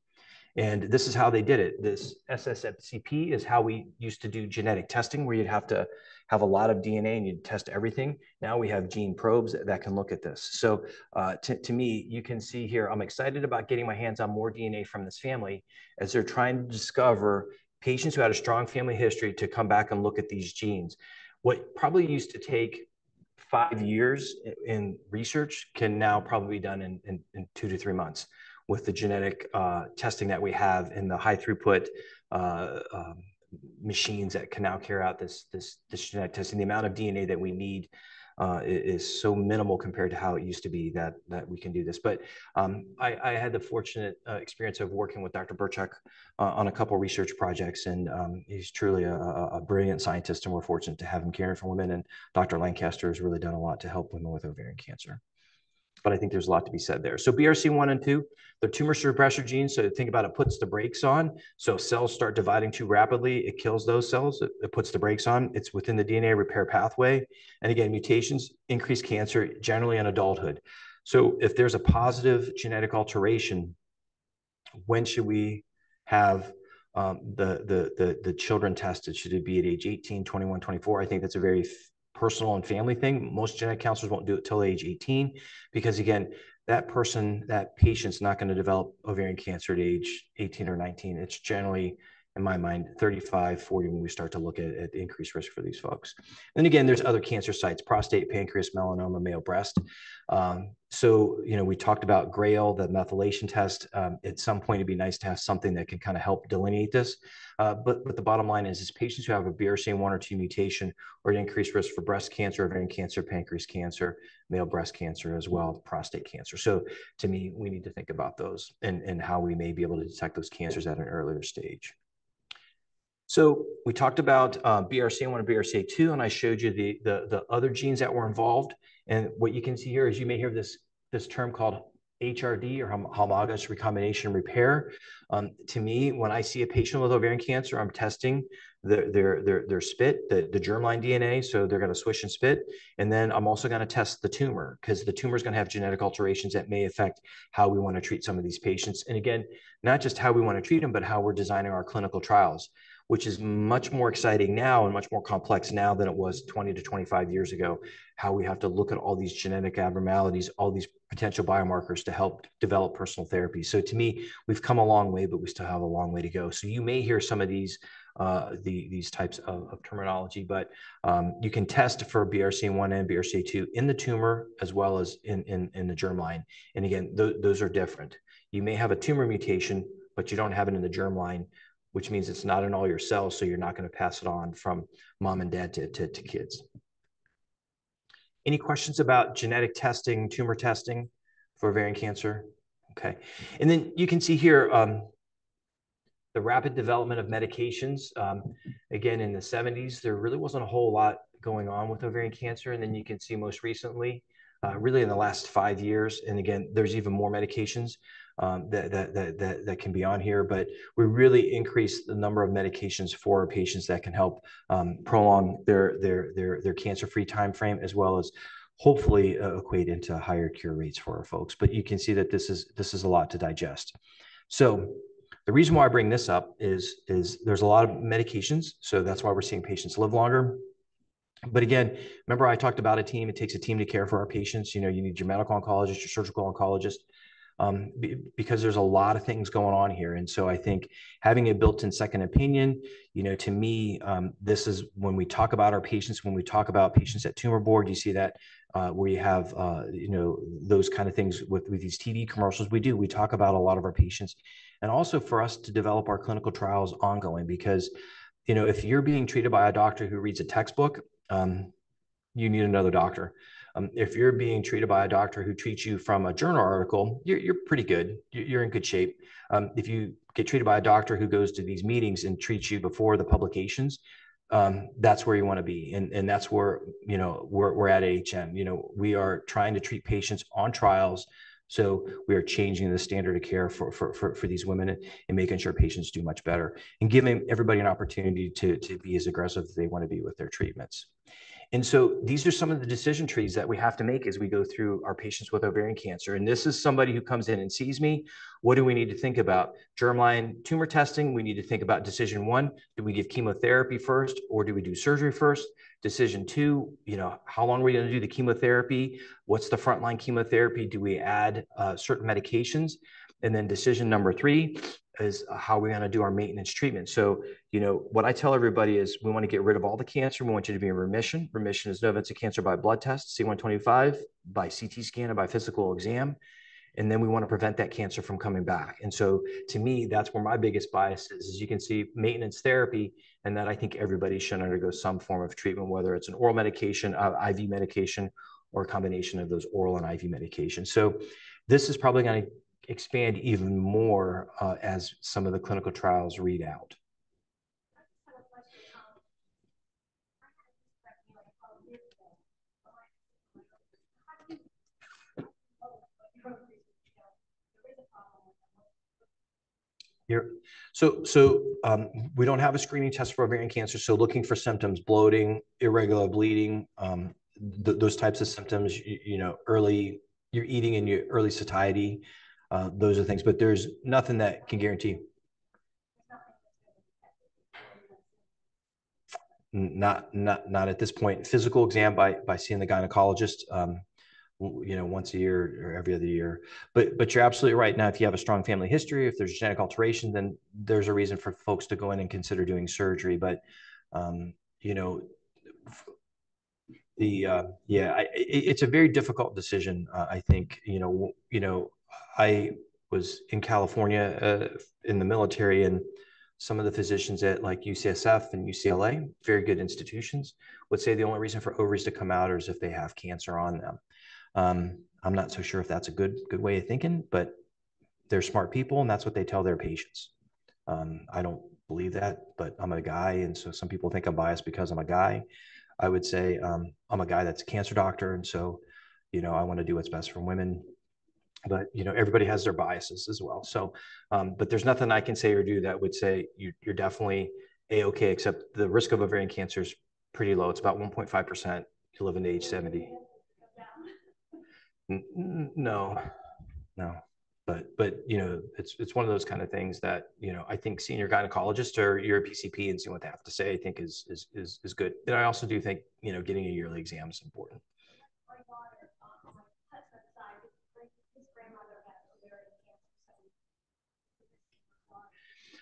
And this is how they did it. This SSMCP is how we used to do genetic testing, where you'd have to have a lot of DNA and you'd test everything. Now we have gene probes that can look at this. So uh, to me, you can see here, I'm excited about getting my hands on more DNA from this family as they're trying to discover patients who had a strong family history to come back and look at these genes. What probably used to take five years in research can now probably be done in, in, in two to three months with the genetic uh, testing that we have in the high throughput uh, um, machines that can now carry out this, this, this genetic testing. The amount of DNA that we need uh, is so minimal compared to how it used to be that that we can do this. But um, I, I, had the fortunate uh, experience of working with Dr. Berchuck uh, on a couple research projects, and um, he's truly a, a, brilliant scientist, and we're fortunate to have him caring for women. And Dr. Lancaster has really done a lot to help women with ovarian cancer but I think there's a lot to be said there. So BRCA1 and 2, they're tumor suppressor genes. So think about it puts the brakes on. So cells start dividing too rapidly, it kills those cells. It, it, puts the brakes on. It's within the DNA repair pathway. And again, mutations increase cancer generally in adulthood. So if there's a positive genetic alteration, when should we have um, the, the, the, the children tested? Should it be at age 18, 21, 24? I think that's a very personal and family thing. Most genetic counselors won't do it till age 18 because again, that person, that patient's not going to develop ovarian cancer at age 18 or 19. It's generally in my mind, 35, 40 when we start to look at, at increased risk for these folks. And again, there's other cancer sites, prostate, pancreas, melanoma, male breast. Um, so, you know, we talked about GRAIL, the methylation test. Um, at some point, it'd be nice to have something that can kind of help delineate this. Uh, but, but the bottom line is, is patients who have a BRCA1 or 2 mutation or an increased risk for breast cancer, ovarian cancer, pancreas cancer, male breast cancer, as well prostate cancer. So to me, we need to think about those and, and how we may be able to detect those cancers at an earlier stage. So we talked about uh, BRCA1 and BRCA2, and I showed you the, the, the other genes that were involved. And what you can see here is you may hear this, this term called HRD or homologous recombination repair. Um, to me, when I see a patient with ovarian cancer, I'm testing their, their, their, their spit, the, the germline DNA. So they're going to swish and spit. And then I'm also going to test the tumor because the tumor is going to have genetic alterations that may affect how we want to treat some of these patients. And again, not just how we want to treat them, but how we're designing our clinical trials which is much more exciting now and much more complex now than it was 20 to 25 years ago. How we have to look at all these genetic abnormalities, all these potential biomarkers to help develop personal therapy. So to me, we've come a long way, but we still have a long way to go. So you may hear some of these uh, the, these types of, of terminology, but um, you can test for BRCA1 and BRCA2 in the tumor as well as in, in, in the germline. And again, th those are different. You may have a tumor mutation, but you don't have it in the germline which means it's not in all your cells, so you're not going to pass it on from mom and dad to, to, to kids. Any questions about genetic testing, tumor testing for ovarian cancer? Okay. And then you can see here um, the rapid development of medications. Um, again, in the 70s, there really wasn't a whole lot going on with ovarian cancer. And then you can see most recently, uh, really in the last five years, and again, there's even more medications um, that, that, that, that, that can be on here, but we really increase the number of medications for patients that can help um, prolong their, their, their, their cancer-free time frame, as well as hopefully uh, equate into higher cure rates for our folks. But you can see that this is, this is a lot to digest. So the reason why I bring this up is, is there's a lot of medications. So that's why we're seeing patients live longer. But again, remember I talked about a team. It takes a team to care for our patients. You know, you need your medical oncologist, your surgical oncologist, um, because there's a lot of things going on here. And so I think having a built-in second opinion, you know, to me, um, this is when we talk about our patients, when we talk about patients at tumor board, you see that uh, where you have, uh, you know, those kind of things with, with these TV commercials, we do, we talk about a lot of our patients and also for us to develop our clinical trials ongoing because, you know, if you're being treated by a doctor who reads a textbook, um, you need another doctor. Um, if you're being treated by a doctor who treats you from a journal article, you're, you're pretty good. You're in good shape. Um, if you get treated by a doctor who goes to these meetings and treats you before the publications, um, that's where you want to be. And, and that's where, you know, we're, we're at AHN. You know, we are trying to treat patients on trials. So we are changing the standard of care for, for, for, for these women and making sure patients do much better and giving everybody an opportunity to, to be as aggressive as they want to be with their treatments. And so these are some of the decision trees that we have to make as we go through our patients with ovarian cancer. And this is somebody who comes in and sees me. What do we need to think about? Germline tumor testing. We need to think about decision one. Do we give chemotherapy first or do we do surgery first? Decision two, you know, how long are we going to do the chemotherapy? What's the frontline chemotherapy? Do we add uh, certain medications? And then decision number three, is how we're going to do our maintenance treatment. So, you know, what I tell everybody is we want to get rid of all the cancer. We want you to be in remission. Remission is no evidence of cancer by blood test, CA125, by CT scan, or by physical exam. And then we want to prevent that cancer from coming back. And so to me, that's where my biggest bias is, as you can see, maintenance therapy, and that I think everybody should undergo some form of treatment, whether it's an oral medication, uh, IV medication, or a combination of those oral and IV medications. So this is probably going to expand even more uh, as some of the clinical trials read out. So, so um, we don't have a screening test for ovarian cancer. So looking for symptoms, bloating, irregular bleeding, um, th those types of symptoms, you, you, know, early, you're eating in your early satiety, uh, those are things, but there's nothing that can guarantee. Not, not, not at this point. Physical exam by by seeing the gynecologist, um, you know, once a year or every other year. But but you're absolutely right. Now, if you have a strong family history, if there's genetic alteration, then there's a reason for folks to go in and consider doing surgery. But um, you know, the uh, yeah, I, it, it's a very difficult decision. Uh, I think you know, you know, I was in California uh, in the military, and some of the physicians at like UCSF and UCLA, very good institutions, would say the only reason for ovaries to come out is if they have cancer on them. Um, I'm not so sure if that's a good good way of thinking, but they're smart people, and that's what they tell their patients. Um, I don't believe that, but I'm a guy, and so some people think I'm biased because I'm a guy. I would say um, I'm a guy that's a cancer doctor, and so you know I want to do what's best for women but you know everybody has their biases as well. So um, but there's nothing i can say or do that would say you, are definitely a-okay except the risk of ovarian cancer is pretty low. It's about 1.5% to live into age 70 no no. But but you know it's it's one of those kind of things that you know i think senior gynecologist or your pcp and seeing what they have to say i think is is is, is good. And i also do think you know getting a yearly exam is important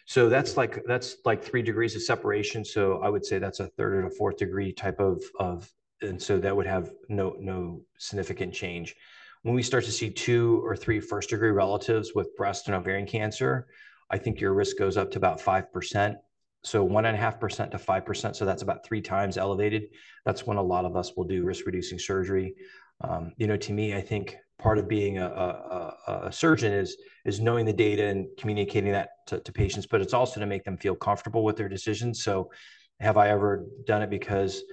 So that's like that's like three degrees of separation. So I would say that's a third and a fourth degree type of of, and so that would have no no significant change. When we start to see two or three first degree relatives with breast and ovarian cancer, I think your risk goes up to about five percent. So one and a half percent to five percent. So that's about three times elevated. That's when a lot of us will do risk reducing surgery. Um, you know, to me, I think part of being a, a, a, surgeon is is knowing the data and communicating that to, to, patients, but it's also to make them feel comfortable with their decisions. So, have I ever done it because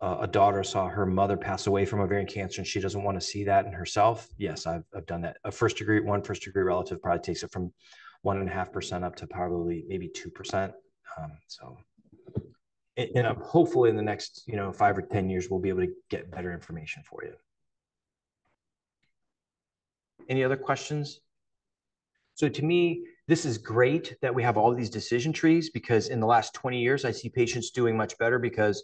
uh, a daughter saw her mother pass away from ovarian cancer and she doesn't want to see that in herself? Yes, I've, I've done that. A first degree, one first degree relative probably takes it from one and a half percent up to probably maybe two percent. Um, so, and, hopefully in the next you know five or ten years we'll be able to get better information for you. Any other questions? So to me, this is great that we have all these decision trees because in the last 20 years, I see patients doing much better because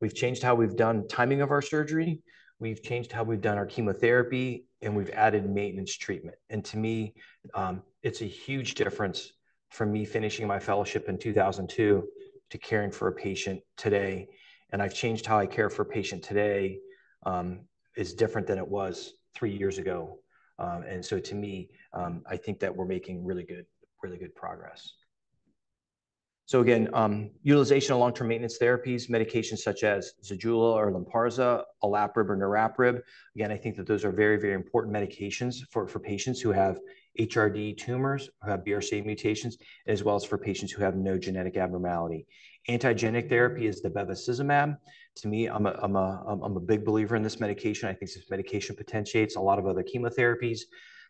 we've changed how we've done timing of our surgery. We've changed how we've done our chemotherapy and we've added maintenance treatment. And to me, um, it's a huge difference from me finishing my fellowship in 2002 to caring for a patient today. And I've changed how I care for a patient today um, is different than it was three years ago. Um, and so to me, um, I think that we're making really good, really good progress. So again, um, utilization of long-term maintenance therapies, medications such as Zejula or Lynparza, olaparib or niraparib. Again, I think that those are very, very important medications for, for patients who have HRD tumors who have BRCA mutations, as well as for patients who have no genetic abnormality. Antigenic therapy is the bevacizumab. To me, I'm a, I'm, a, I'm a big believer in this medication. I think this medication potentiates a lot of other chemotherapies.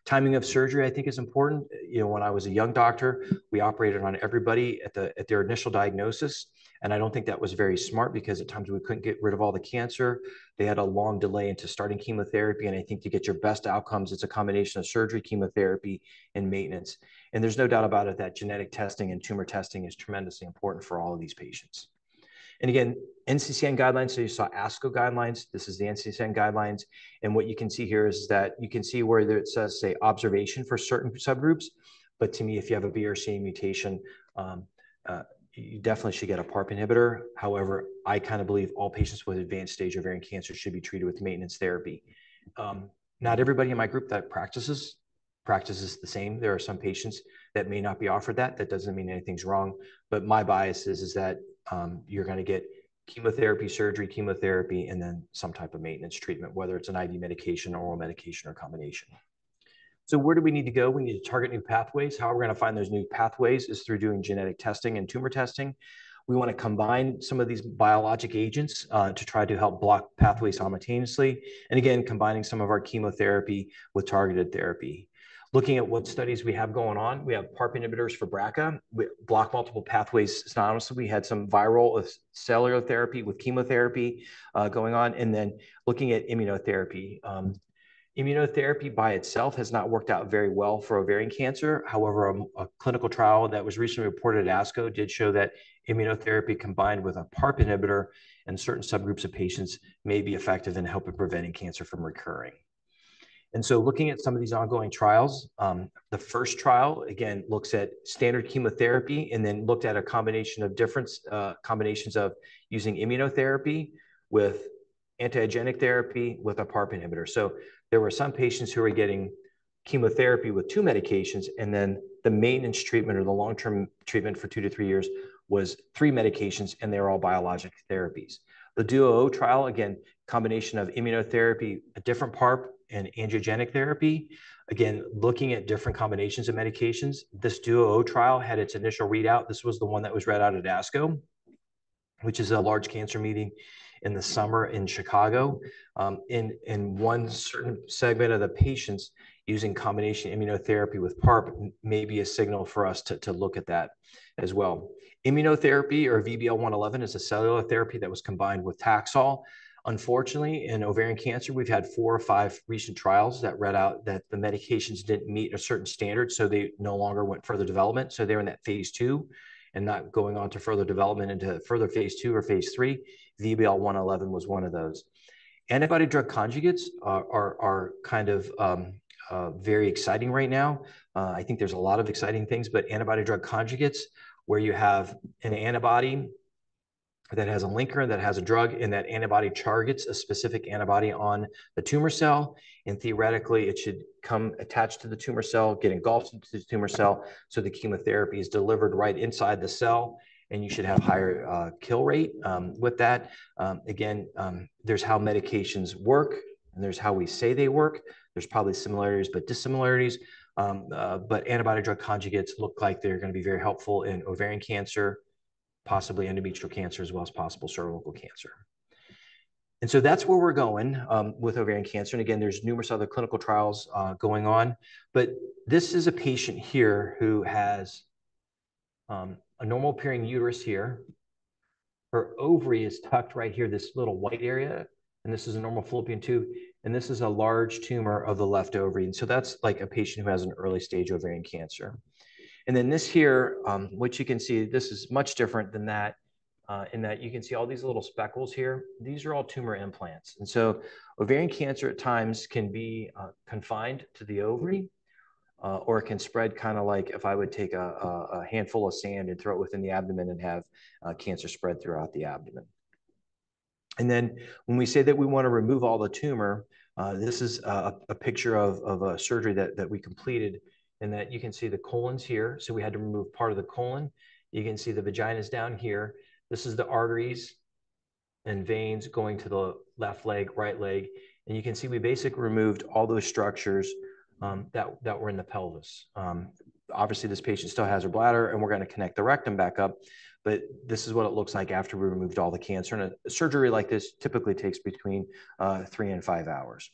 Timing of surgery, I think, is important. You know, when I was a young doctor, we operated on everybody at the at their initial diagnosis, and I don't think that was very smart because at times we couldn't get rid of all the cancer. They had a long delay into starting chemotherapy, and I think to get your best outcomes, it's a combination of surgery, chemotherapy, and maintenance. And there's no doubt about it that genetic testing and tumor testing is tremendously important for all of these patients. And again, NCCN guidelines, so you saw ASCO guidelines, this is the NCCN guidelines. And what you can see here is that you can see where it says, say, observation for certain subgroups. But to me, if you have a BRCA mutation, um, uh, you definitely should get a PARP inhibitor. However, I kind of believe all patients with advanced stage ovarian cancer should be treated with maintenance therapy. Um, not everybody in my group that practices practices the same. There are some patients that may not be offered that. That doesn't mean anything's wrong. But my bias is, is that um, you're going to get chemotherapy, surgery, chemotherapy, and then some type of maintenance treatment, whether it's an IV medication, oral medication, or combination. So where do we need to go? We need to target new pathways. How we're going to find those new pathways is through doing genetic testing and tumor testing. We want to combine some of these biologic agents uh, to try to help block pathways simultaneously. And again, combining some of our chemotherapy with targeted therapy. Looking at what studies we have going on, we have PARP inhibitors for BRCA, we block multiple pathways synonymously. We had some viral cellular therapy with chemotherapy uh, going on, and then looking at immunotherapy. Um, immunotherapy by itself has not worked out very well for ovarian cancer. However, a, a, clinical trial that was recently reported at ASCO did show that immunotherapy combined with a PARP inhibitor in certain subgroups of patients may be effective in helping preventing cancer from recurring. And so looking at some of these ongoing trials, um, the first trial, again, looks at standard chemotherapy and then looked at a combination of different uh, combinations of using immunotherapy with antigenic therapy with a PARP inhibitor. So there were some patients who were getting chemotherapy with two medications, and then the maintenance treatment or the long-term treatment for two to three years was three medications, and they were all biologic therapies. The DUO trial, again, combination of immunotherapy, a different PARP, and angiogenic therapy. Again, looking at different combinations of medications. This DUO trial had its initial readout. This was the one that was read out at ASCO, which is a large cancer meeting in the summer in Chicago. Um, in, in one certain segment of the patients using combination immunotherapy with PARP may be a signal for us to, to look at that as well. Immunotherapy or VBL111 is a cellular therapy that was combined with Taxol. Unfortunately, in ovarian cancer, we've had four or five recent trials that read out that the medications didn't meet a certain standard, so they no longer went further development. So they're in that phase two and not going on to further development into further phase two or phase three. VBL 111 was one of those. Antibody drug conjugates are, are, are kind of um, uh, very exciting right now. Uh, I think there's a lot of exciting things, but antibody drug conjugates, where you have an antibody that has a linker that has a drug and that antibody targets a specific antibody on the tumor cell and theoretically it should come attached to the tumor cell get engulfed into the tumor cell so the chemotherapy is delivered right inside the cell and you should have higher uh, kill rate um, with that um, again um, there's how medications work and there's how we say they work there's probably similarities but dissimilarities um, uh, but antibody drug conjugates look like they're going to be very helpful in ovarian cancer possibly endometrial cancer as well as possible cervical cancer. And so that's where we're going um, with ovarian cancer. And again, there's numerous other clinical trials uh, going on. But this is a patient here who has um, a normal appearing uterus here. Her ovary is tucked right here, this little white area. And this is a normal fallopian tube. And this is a large tumor of the left ovary. And so that's like a patient who has an early stage ovarian cancer. And then this here, um, which you can see, this is much different than that uh, in that you can see all these little speckles here. These are all tumor implants. And so ovarian cancer at times can be uh, confined to the ovary uh, or it can spread kind of like if I would take a, a, handful of sand and throw it within the abdomen and have uh, cancer spread throughout the abdomen. And then when we say that we want to remove all the tumor, uh, this is a, a picture of, of a surgery that, that we completed and that you can see the colon's here. So we had to remove part of the colon. You can see the vagina is down here. This is the arteries and veins going to the left leg, right leg. And you can see we basically removed all those structures um, that, that were in the pelvis. Um, obviously, this patient still has her bladder, and we're going to connect the rectum back up. But this is what it looks like after we removed all the cancer. And a surgery like this typically takes between uh, three and five hours.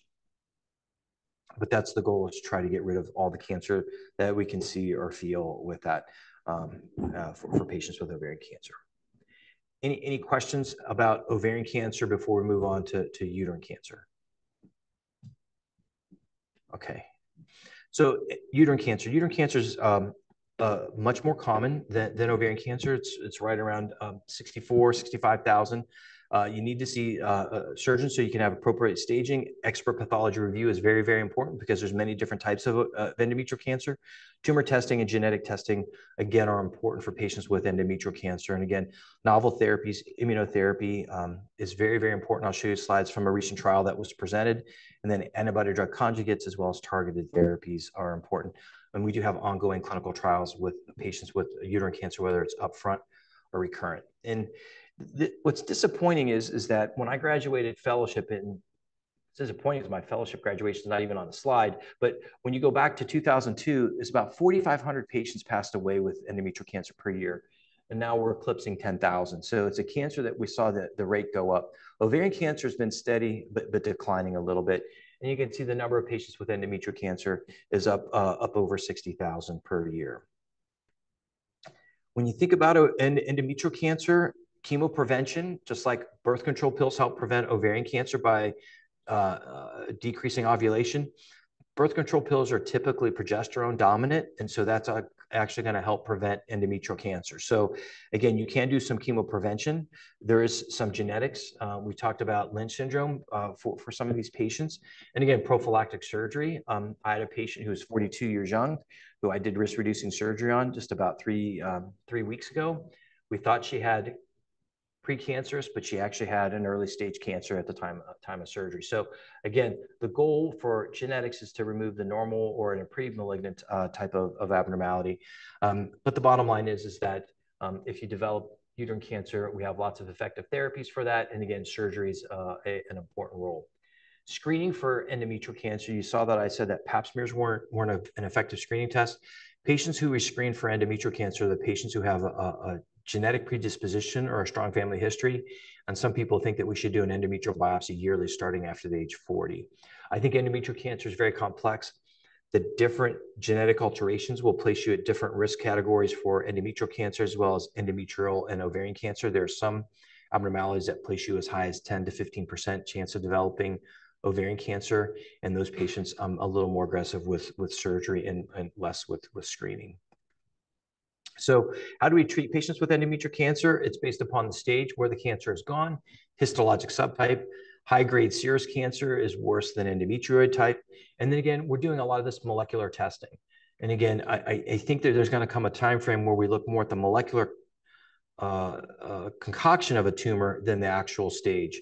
But that's the goal is to try to get rid of all the cancer that we can see or feel with that um, uh, for, for patients with ovarian cancer. Any, any questions about ovarian cancer before we move on to, to uterine cancer? Okay. So uterine cancer. Uterine cancer is um, uh, much more common than, than ovarian cancer. It's, it's right around um, 64, 65,000 uh, you need to see uh, a surgeon so you can have appropriate staging. Expert pathology review is very, very important because there's many different types of uh, endometrial cancer. Tumor testing and genetic testing, again, are important for patients with endometrial cancer. And again, novel therapies, immunotherapy um, is very, very important. I'll show you slides from a recent trial that was presented. And then antibody drug conjugates as well as targeted therapies are important. And we do have ongoing clinical trials with patients with uterine cancer, whether it's upfront or recurrent. And what's disappointing is is that when I graduated fellowship in it's disappointing because my fellowship graduation is not even on the slide. But when you go back to 2002, it's about 4,500 patients passed away with endometrial cancer per year. And now we're eclipsing 10,000. So it's a cancer that we saw the, the rate go up. Ovarian cancer has been steady, but, but declining a little bit. And you can see the number of patients with endometrial cancer is up, uh, up over 60,000 per year. When you think about endometrial cancer, chemoprevention, just like birth control pills help prevent ovarian cancer by uh, uh, decreasing ovulation, birth control pills are typically progesterone dominant. And so that's uh, actually going to help prevent endometrial cancer. So again, you can do some chemoprevention. There is some genetics. Uh, we talked about Lynch syndrome uh, for, for some of these patients. And again, prophylactic surgery. Um, I had a patient who was 42 years young who I did risk reducing surgery on just about three, um, three weeks ago. We thought she had precancerous, but she actually had an early stage cancer at the time, uh, time of surgery. So again, the goal for genetics is to remove the normal or an pre-malignant uh, type of, of abnormality. Um, but the bottom line is, is that um, if you develop uterine cancer, we have lots of effective therapies for that. And again, surgery is uh, a, an important role. Screening for endometrial cancer, you saw that I said that pap smears weren't, weren't a, an effective screening test. Patients who we screen for endometrial cancer are the patients who have a, a genetic predisposition or a strong family history. And some people think that we should do an endometrial biopsy yearly starting after the age 40. I think endometrial cancer is very complex. The different genetic alterations will place you at different risk categories for endometrial cancer as well as endometrial and ovarian cancer. There are some abnormalities that place you as high as 10 to 15% chance of developing ovarian cancer, and those patients um, a little more aggressive with, with surgery and, and less with, with screening. So how do we treat patients with endometrial cancer? It's based upon the stage where the cancer has gone, histologic subtype. High-grade serous cancer is worse than endometrioid type. And then again, we're doing a lot of this molecular testing. And again, I, I think that there's going to come a time frame where we look more at the molecular uh, uh, concoction of a tumor than the actual stage.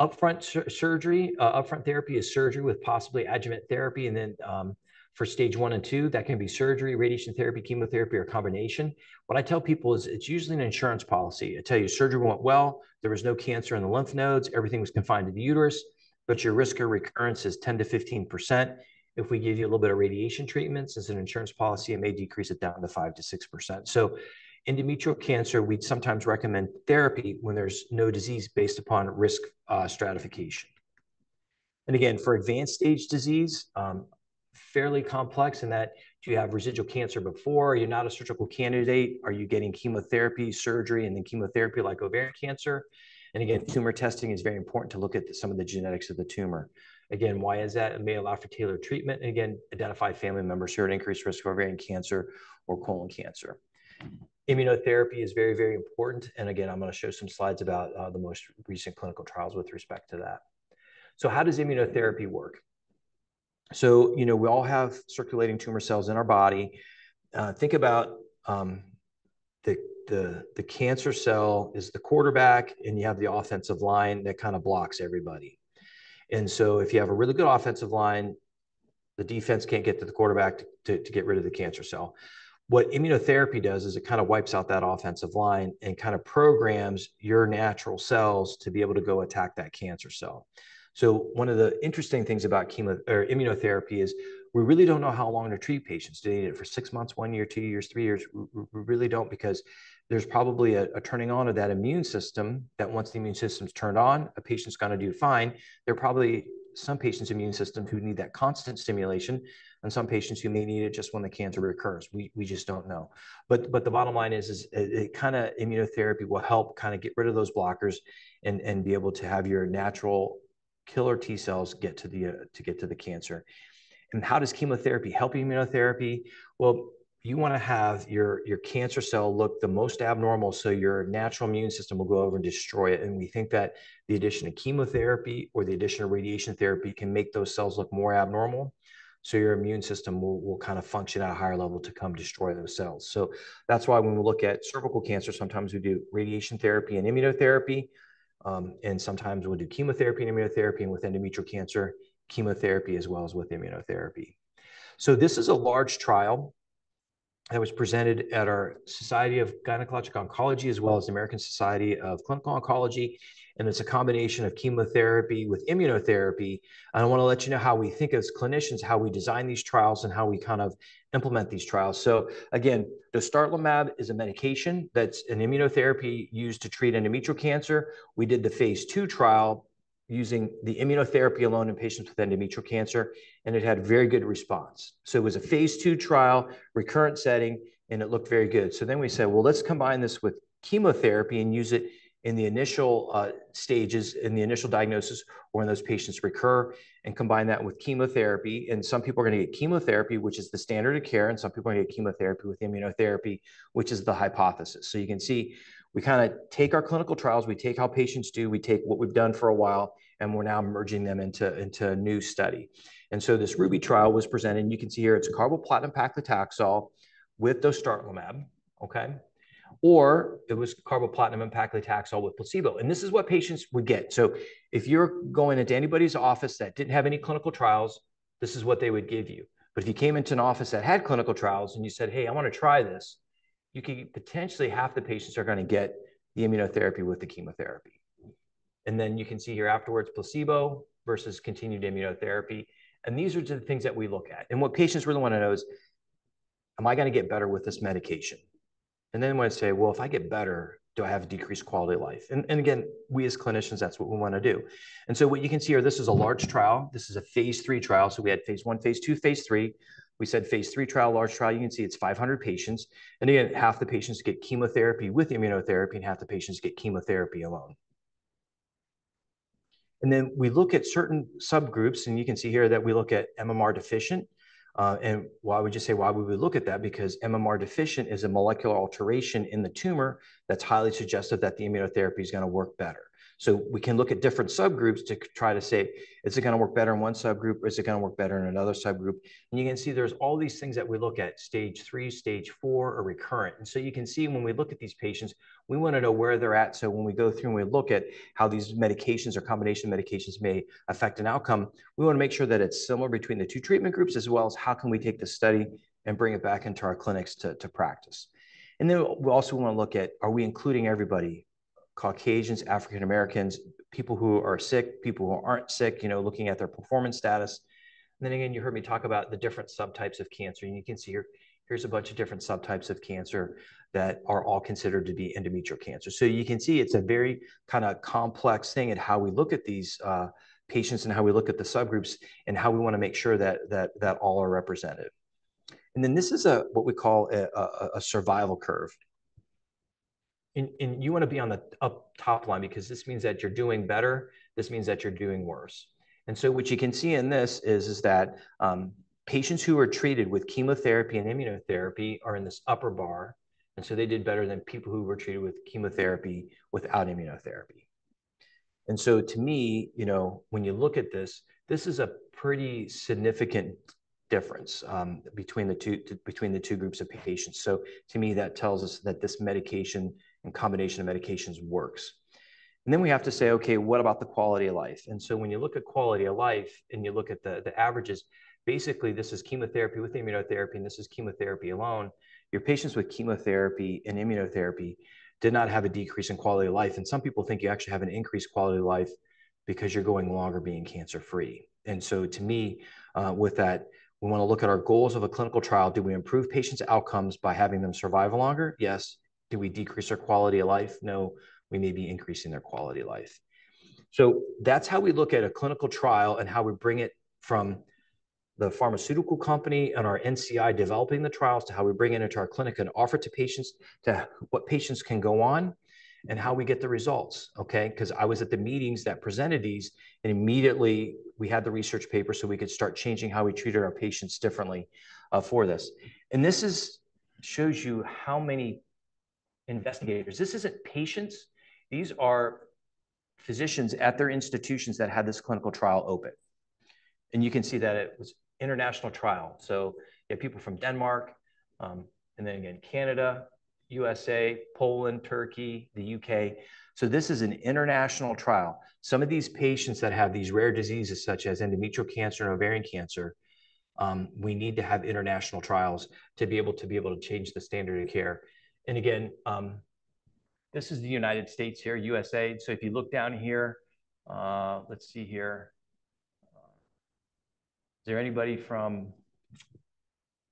Upfront sur surgery, uh, upfront therapy is surgery with possibly adjuvant therapy, and then um, for stage one and two. That can be surgery, radiation therapy, chemotherapy, or combination. What I tell people is it's usually an insurance policy. I tell you, surgery went well, there was no cancer in the lymph nodes, everything was confined to the uterus, but your risk of recurrence is 10 to 15%. If we give you a little bit of radiation treatments as an insurance policy, it may decrease it down to 5 to 6%. So, endometrial cancer, we'd sometimes recommend therapy when there's no disease based upon risk uh, stratification. And again, for advanced stage disease, um, fairly complex in that do you have residual cancer before? You're you not a surgical candidate? Are you getting chemotherapy, surgery, and then chemotherapy like ovarian cancer? And again, tumor testing is very important to look at the, some of the genetics of the tumor. Again, why is that? It may allow for tailored treatment. And again, identify family members who are at increased risk of ovarian cancer or colon cancer. Immunotherapy is very, very important. And again, I'm going to show some slides about uh, the most recent clinical trials with respect to that. So how does immunotherapy work? So, you know, we all have circulating tumor cells in our body. Uh, think about um, the, the, the cancer cell is the quarterback, and you have the offensive line that kind of blocks everybody. And so, if you have a really good offensive line, the defense can't get to the quarterback to, to, to get rid of the cancer cell. What immunotherapy does is it kind of wipes out that offensive line and kind of programs your natural cells to be able to go attack that cancer cell. So one of the interesting things about chemo or immunotherapy is we really don't know how long to treat patients. Do they need it for six months, one year, two years, three years? We, really don't because there's probably a, a, turning on of that immune system that once the immune system's turned on, a patient's going to do fine. There are probably some patients' immune system who need that constant stimulation and some patients who may need it just when the cancer recurs. We, we just don't know. But, but the bottom line is, is it, it kind of immunotherapy will help kind of get rid of those blockers and, and be able to have your natural killer T cells get to the, uh, to get to the cancer. And how does chemotherapy help immunotherapy? Well, you want to have your, your cancer cell look the most abnormal so your natural immune system will go over and destroy it. And we think that the addition of chemotherapy or the addition of radiation therapy can make those cells look more abnormal. So your immune system will, will kind of function at a higher level to come destroy those cells. So that's why when we look at cervical cancer, sometimes we do radiation therapy and immunotherapy. Um, and sometimes we'll do chemotherapy and immunotherapy. And with endometrial cancer, chemotherapy as well as with immunotherapy. So this is a large trial that was presented at our Society of Gynecologic Oncology as well as the American Society of Clinical Oncology. And it's a combination of chemotherapy with immunotherapy. And I want to let you know how we think as clinicians, how we design these trials and how we kind of implement these trials. So again, dostarlimab is a medication that's an immunotherapy used to treat endometrial cancer. We did the phase two trial using the immunotherapy alone in patients with endometrial cancer, and it had very good response. So it was a phase two trial, recurrent setting, and it looked very good. So then we said, well, let's combine this with chemotherapy and use it in the initial uh, stages, in the initial diagnosis, or when those patients recur, and combine that with chemotherapy. And some people are going to get chemotherapy, which is the standard of care, and some people are going to get chemotherapy with immunotherapy, which is the hypothesis. So you can see we kind of take our clinical trials, we take how patients do, we take what we've done for a while, and we're now merging them into, into a new study. And so this Ruby trial was presented, and you can see here it's carboplatin paclitaxel with dostarlimab, okay? Or it was carboplatin and paclitaxel with placebo. And this is what patients would get. So if you're going into anybody's office that didn't have any clinical trials, this is what they would give you. But if you came into an office that had clinical trials and you said, hey, I want to try this, you could potentially half the patients are going to get the immunotherapy with the chemotherapy. And then you can see here afterwards placebo versus continued immunotherapy. And these are the things that we look at. And what patients really want to know is, am I going to get better with this medication? And then when I say, well, if I get better, do I have decreased quality of life? And, and again, we as clinicians, that's what we want to do. And so what you can see here, this is a large trial. This is a phase three trial. So we had phase one, phase two, phase three. We said phase three trial, large trial. You can see it's 500 patients. And again, half the patients get chemotherapy with immunotherapy and half the patients get chemotherapy alone. And then we look at certain subgroups, and you can see here that we look at MMR deficient. Uh, and why would you say why would we look at that? Because MMR deficient is a molecular alteration in the tumor that's highly suggestive that the immunotherapy is going to work better. So we can look at different subgroups to try to say, is it going to work better in one subgroup or is it going to work better in another subgroup? And you can see there's all these things that we look at, stage three, stage four, or recurrent. And so you can see when we look at these patients, we want to know where they're at. So when we go through and we look at how these medications or combination medications may affect an outcome, we want to make sure that it's similar between the two treatment groups as well as how can we take the study and bring it back into our clinics to, to practice. And then we also want to look at, are we including everybody? Caucasians, African Americans, people who are sick, people who aren't sick, you know, looking at their performance status. And then again, you heard me talk about the different subtypes of cancer. And you can see here, here's a bunch of different subtypes of cancer that are all considered to be endometrial cancer. So you can see it's a very kind of complex thing and how we look at these uh, patients and how we look at the subgroups and how we want to make sure that that that all are represented. And then this is a what we call a, a, a survival curve and, and you want to be on the up top line because this means that you're doing better. This means that you're doing worse. And so what you can see in this is, is that um, patients who are treated with chemotherapy and immunotherapy are in this upper bar. And so they did better than people who were treated with chemotherapy without immunotherapy. And so to me, you know, when you look at this, this is a pretty significant difference um, between the two between the two groups of patients. So to me, that tells us that this medication and combination of medications works. And then we have to say, okay, what about the quality of life? And so when you look at quality of life and you look at the, the averages, basically this is chemotherapy with immunotherapy and this is chemotherapy alone. Your patients with chemotherapy and immunotherapy did not have a decrease in quality of life. And some people think you actually have an increased quality of life because you're going longer being cancer free. And so to me, uh, with that, We want to look at our goals of a clinical trial. Do we improve patients' outcomes by having them survive longer? Yes. Do we decrease their quality of life? No. We may be increasing their quality of life. So that's how we look at a clinical trial and how we bring it from the pharmaceutical company and our NCI developing the trials to how we bring it into our clinic and offer to patients to what patients can go on and how we get the results. Okay. Because I was at the meetings that presented these, and immediately we had the research paper so we could start changing how we treated our patients differently uh, for this. And this is shows you how many investigators. This isn't patients. These are physicians at their institutions that had this clinical trial open. And you can see that it was international trial. So you have people from Denmark, um, and then again, Canada, USA, Poland, Turkey, the UK. So this is an international trial. Some of these patients that have these rare diseases such as endometrial cancer and ovarian cancer, um, we need to have international trials to be able to be able to change the standard of care. And again, um, this is the United States here, USA. So if you look down here, uh, let's see here. Is there anybody from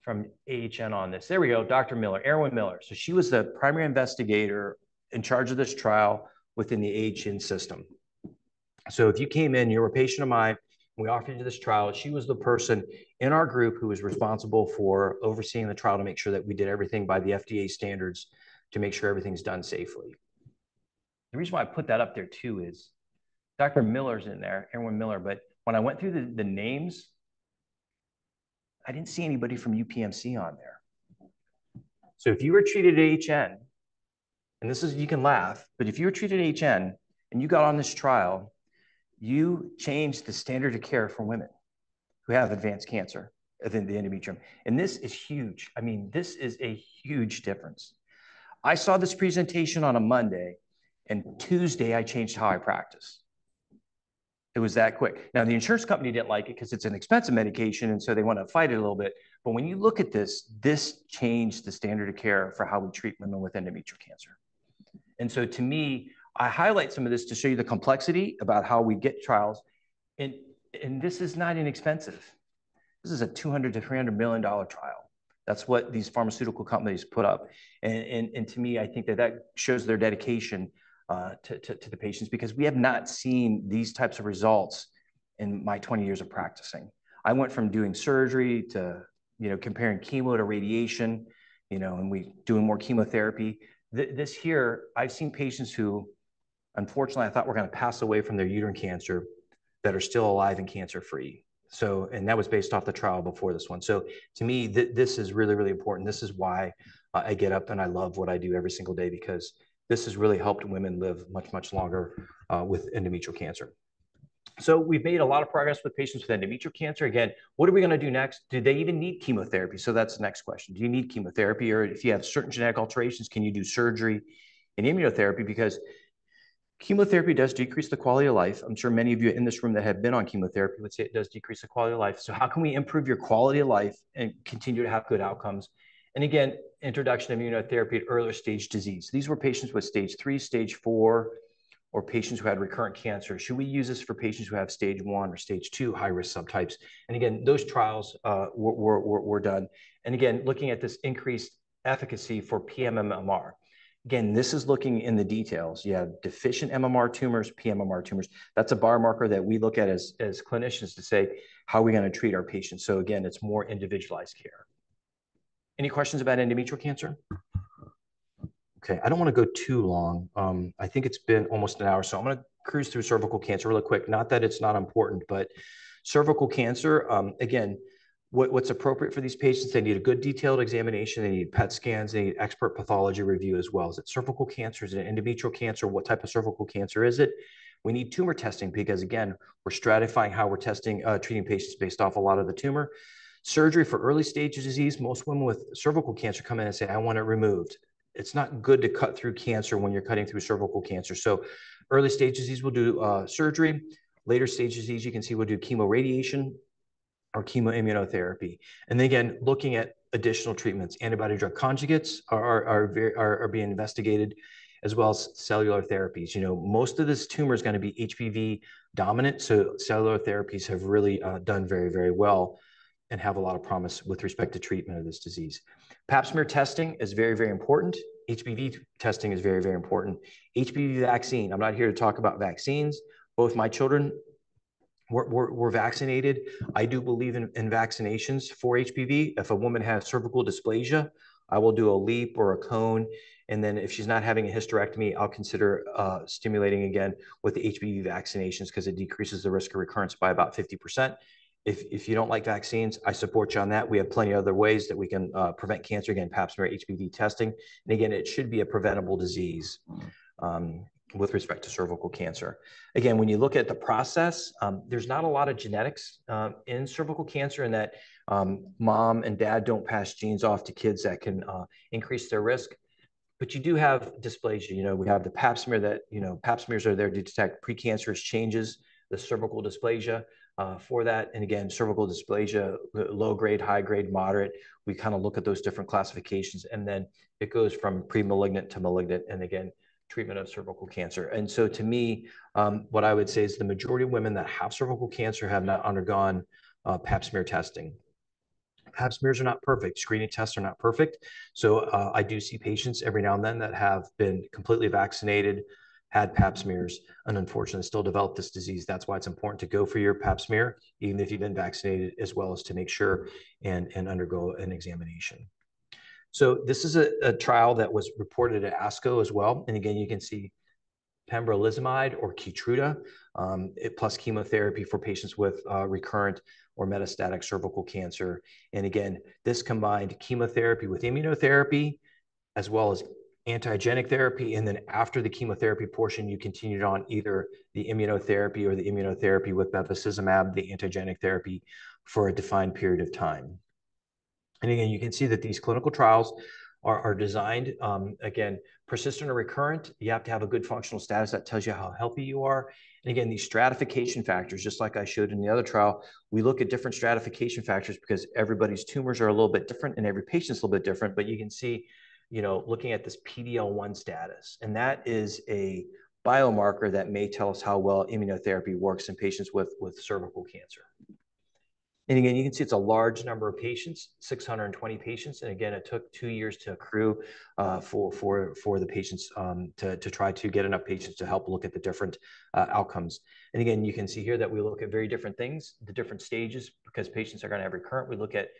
from AHN on this. There we go, Dr. Miller, Eirwen Miller. So she was the primary investigator in charge of this trial within the AHN system. So if you came in, you were a patient of mine, we offered you this trial. She was the person in our group who was responsible for overseeing the trial to make sure that we did everything by the FDA standards to make sure everything's done safely. The reason why I put that up there too is Dr. Miller's in there, Eirwen Miller, but when I went through the, the names, I didn't see anybody from UPMC on there. So if you were treated at HN, and this is, you can laugh, but if you were treated at HN and you got on this trial, you changed the standard of care for women who have advanced cancer within the endometrium. And this is huge. I mean, this is a huge difference. I saw this presentation on a Monday, and Tuesday I changed how I practice. It was that quick. Now, the insurance company didn't like it because it's an expensive medication, and so they want to fight it a little bit. But when you look at this, this changed the standard of care for how we treat women with endometrial cancer. And so to me, I highlight some of this to show you the complexity about how we get trials. And, and this is not inexpensive. This is a 200 to 300 million dollar trial. That's what these pharmaceutical companies put up. And, and, and to me, I think that that shows their dedication uh, to, to, to the patients because we have not seen these types of results in my 20 years of practicing. I went from doing surgery to, you know, comparing chemo to radiation, you know, and we doing more chemotherapy. Th this here, I've seen patients who, unfortunately, I thought we were going to pass away from their uterine cancer that are still alive and cancer free. So, and that was based off the trial before this one. So, to me, th this is really, really important. This is why uh, I get up and I love what I do every single day because this has really helped women live much, much longer uh, with endometrial cancer. So we've made a lot of progress with patients with endometrial cancer. Again, what are we going to do next? Do they even need chemotherapy? So that's the next question. Do you need chemotherapy? Or if you have certain genetic alterations, can you do surgery and immunotherapy? Because chemotherapy does decrease the quality of life. I'm sure many of you in this room that have been on chemotherapy would say it does decrease the quality of life. So how can we improve your quality of life and continue to have good outcomes? And again, introduction of immunotherapy at earlier stage disease. These were patients with stage three, stage four, or patients who had recurrent cancer. Should we use this for patients who have stage one or stage two high risk subtypes? And again, those trials uh, were, were, were done. And again, looking at this increased efficacy for pMMR. Again, this is looking in the details. You have deficient MMR tumors, pMMR tumors. That's a biomarker that we look at as, as clinicians to say, how are we going to treat our patients? So again, it's more individualized care. Any questions about endometrial cancer? Okay, I don't want to go too long. Um, I think it's been almost an hour, so I'm going to cruise through cervical cancer really quick. Not that it's not important, but cervical cancer, um, again, what, what's appropriate for these patients, they need a good detailed examination, they need PET scans, they need expert pathology review as well. Is it cervical cancer? Is it endometrial cancer? What type of cervical cancer is it? We need tumor testing because, again, we're stratifying how we're testing, uh, treating patients based off a lot of the tumor. Surgery for early stage disease, most women with cervical cancer come in and say, I want it removed. It's not good to cut through cancer when you're cutting through cervical cancer. So early stage disease we'll do uh, surgery. Later stage disease, you can see we'll do chemoradiation or chemoimmunotherapy. And then again, looking at additional treatments, antibody drug conjugates are, are, are, are being investigated as well as cellular therapies. You know, most of this tumor is going to be HPV dominant, so cellular therapies have really uh, done very, very well and have a lot of promise with respect to treatment of this disease. Pap smear testing is very, very important. HPV testing is very, very important. HPV vaccine, I'm not here to talk about vaccines. Both my children were, were, were vaccinated. I do believe in, in vaccinations for HPV. If a woman has cervical dysplasia, I will do a LEEP or a cone. And then if she's not having a hysterectomy, I'll consider uh, stimulating again with the HPV vaccinations because it decreases the risk of recurrence by about 50%. If, if you don't like vaccines, I support you on that. We have plenty of other ways that we can uh, prevent cancer. Again, pap smear HPV testing. And again, it should be a preventable disease um, with respect to cervical cancer. Again, when you look at the process, um, there's not a lot of genetics um, in cervical cancer in that um, mom and dad don't pass genes off to kids that can uh, increase their risk. But you do have dysplasia. You know, we have the pap smear that, you know, pap smears are there to detect precancerous changes, the cervical dysplasia uh, for that. And again, cervical dysplasia, low grade, high grade, moderate. We kind of look at those different classifications. And then it goes from pre-malignant to malignant. And again, treatment of cervical cancer. And so to me, um, what I would say is the majority of women that have cervical cancer have not undergone uh, pap smear testing. Pap smears are not perfect. Screening tests are not perfect. So uh, I do see patients every now and then that have been completely vaccinated, had pap smears, and unfortunately still develop this disease. That's why it's important to go for your pap smear, even if you've been vaccinated, as well as to make sure and, and undergo an examination. So this is a, trial that was reported at ASCO as well. And again, you can see pembrolizumab or Keytruda um, plus chemotherapy for patients with uh, recurrent or metastatic cervical cancer. And again, this combined chemotherapy with immunotherapy as well as antigenic therapy. And then after the chemotherapy portion, you continued on either the immunotherapy or the immunotherapy with bevacizumab, the antigenic therapy for a defined period of time. And again, you can see that these clinical trials are, are designed, um, again, persistent or recurrent, you have to have a good functional status that tells you how healthy you are. And again, these stratification factors, just like I showed in the other trial, we look at different stratification factors because everybody's tumors are a little bit different and every patient's a little bit different. But you can see, you know, looking at this PD-L1 status, and that is a biomarker that may tell us how well immunotherapy works in patients with, with cervical cancer. And again, you can see it's a large number of patients, 620 patients. And again, it took two years to accrue uh, for, for, for the patients um, to, to try to get enough patients to help look at the different uh, outcomes. And again, you can see here that we look at very different things, the different stages, because patients are going to have recurrent. We look at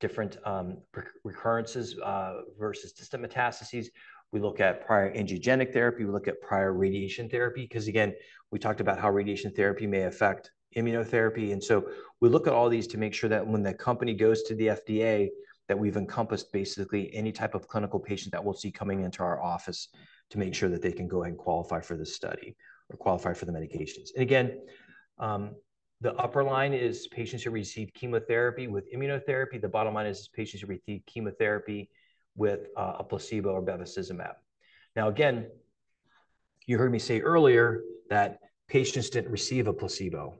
different um, recurrences uh, versus distant metastases. We look at prior angiogenic therapy. We look at prior radiation therapy, because again, we talked about how radiation therapy may affect immunotherapy. And so we look at all these to make sure that when the company goes to the FDA, that we've encompassed basically any type of clinical patient that we'll see coming into our office to make sure that they can go ahead and qualify for this study or qualify for the medications. And again, um, the upper line is patients who receive chemotherapy with immunotherapy. The bottom line is patients who receive chemotherapy with uh, a placebo or bevacizumab. Now, again, you heard me say earlier that patients didn't receive a placebo.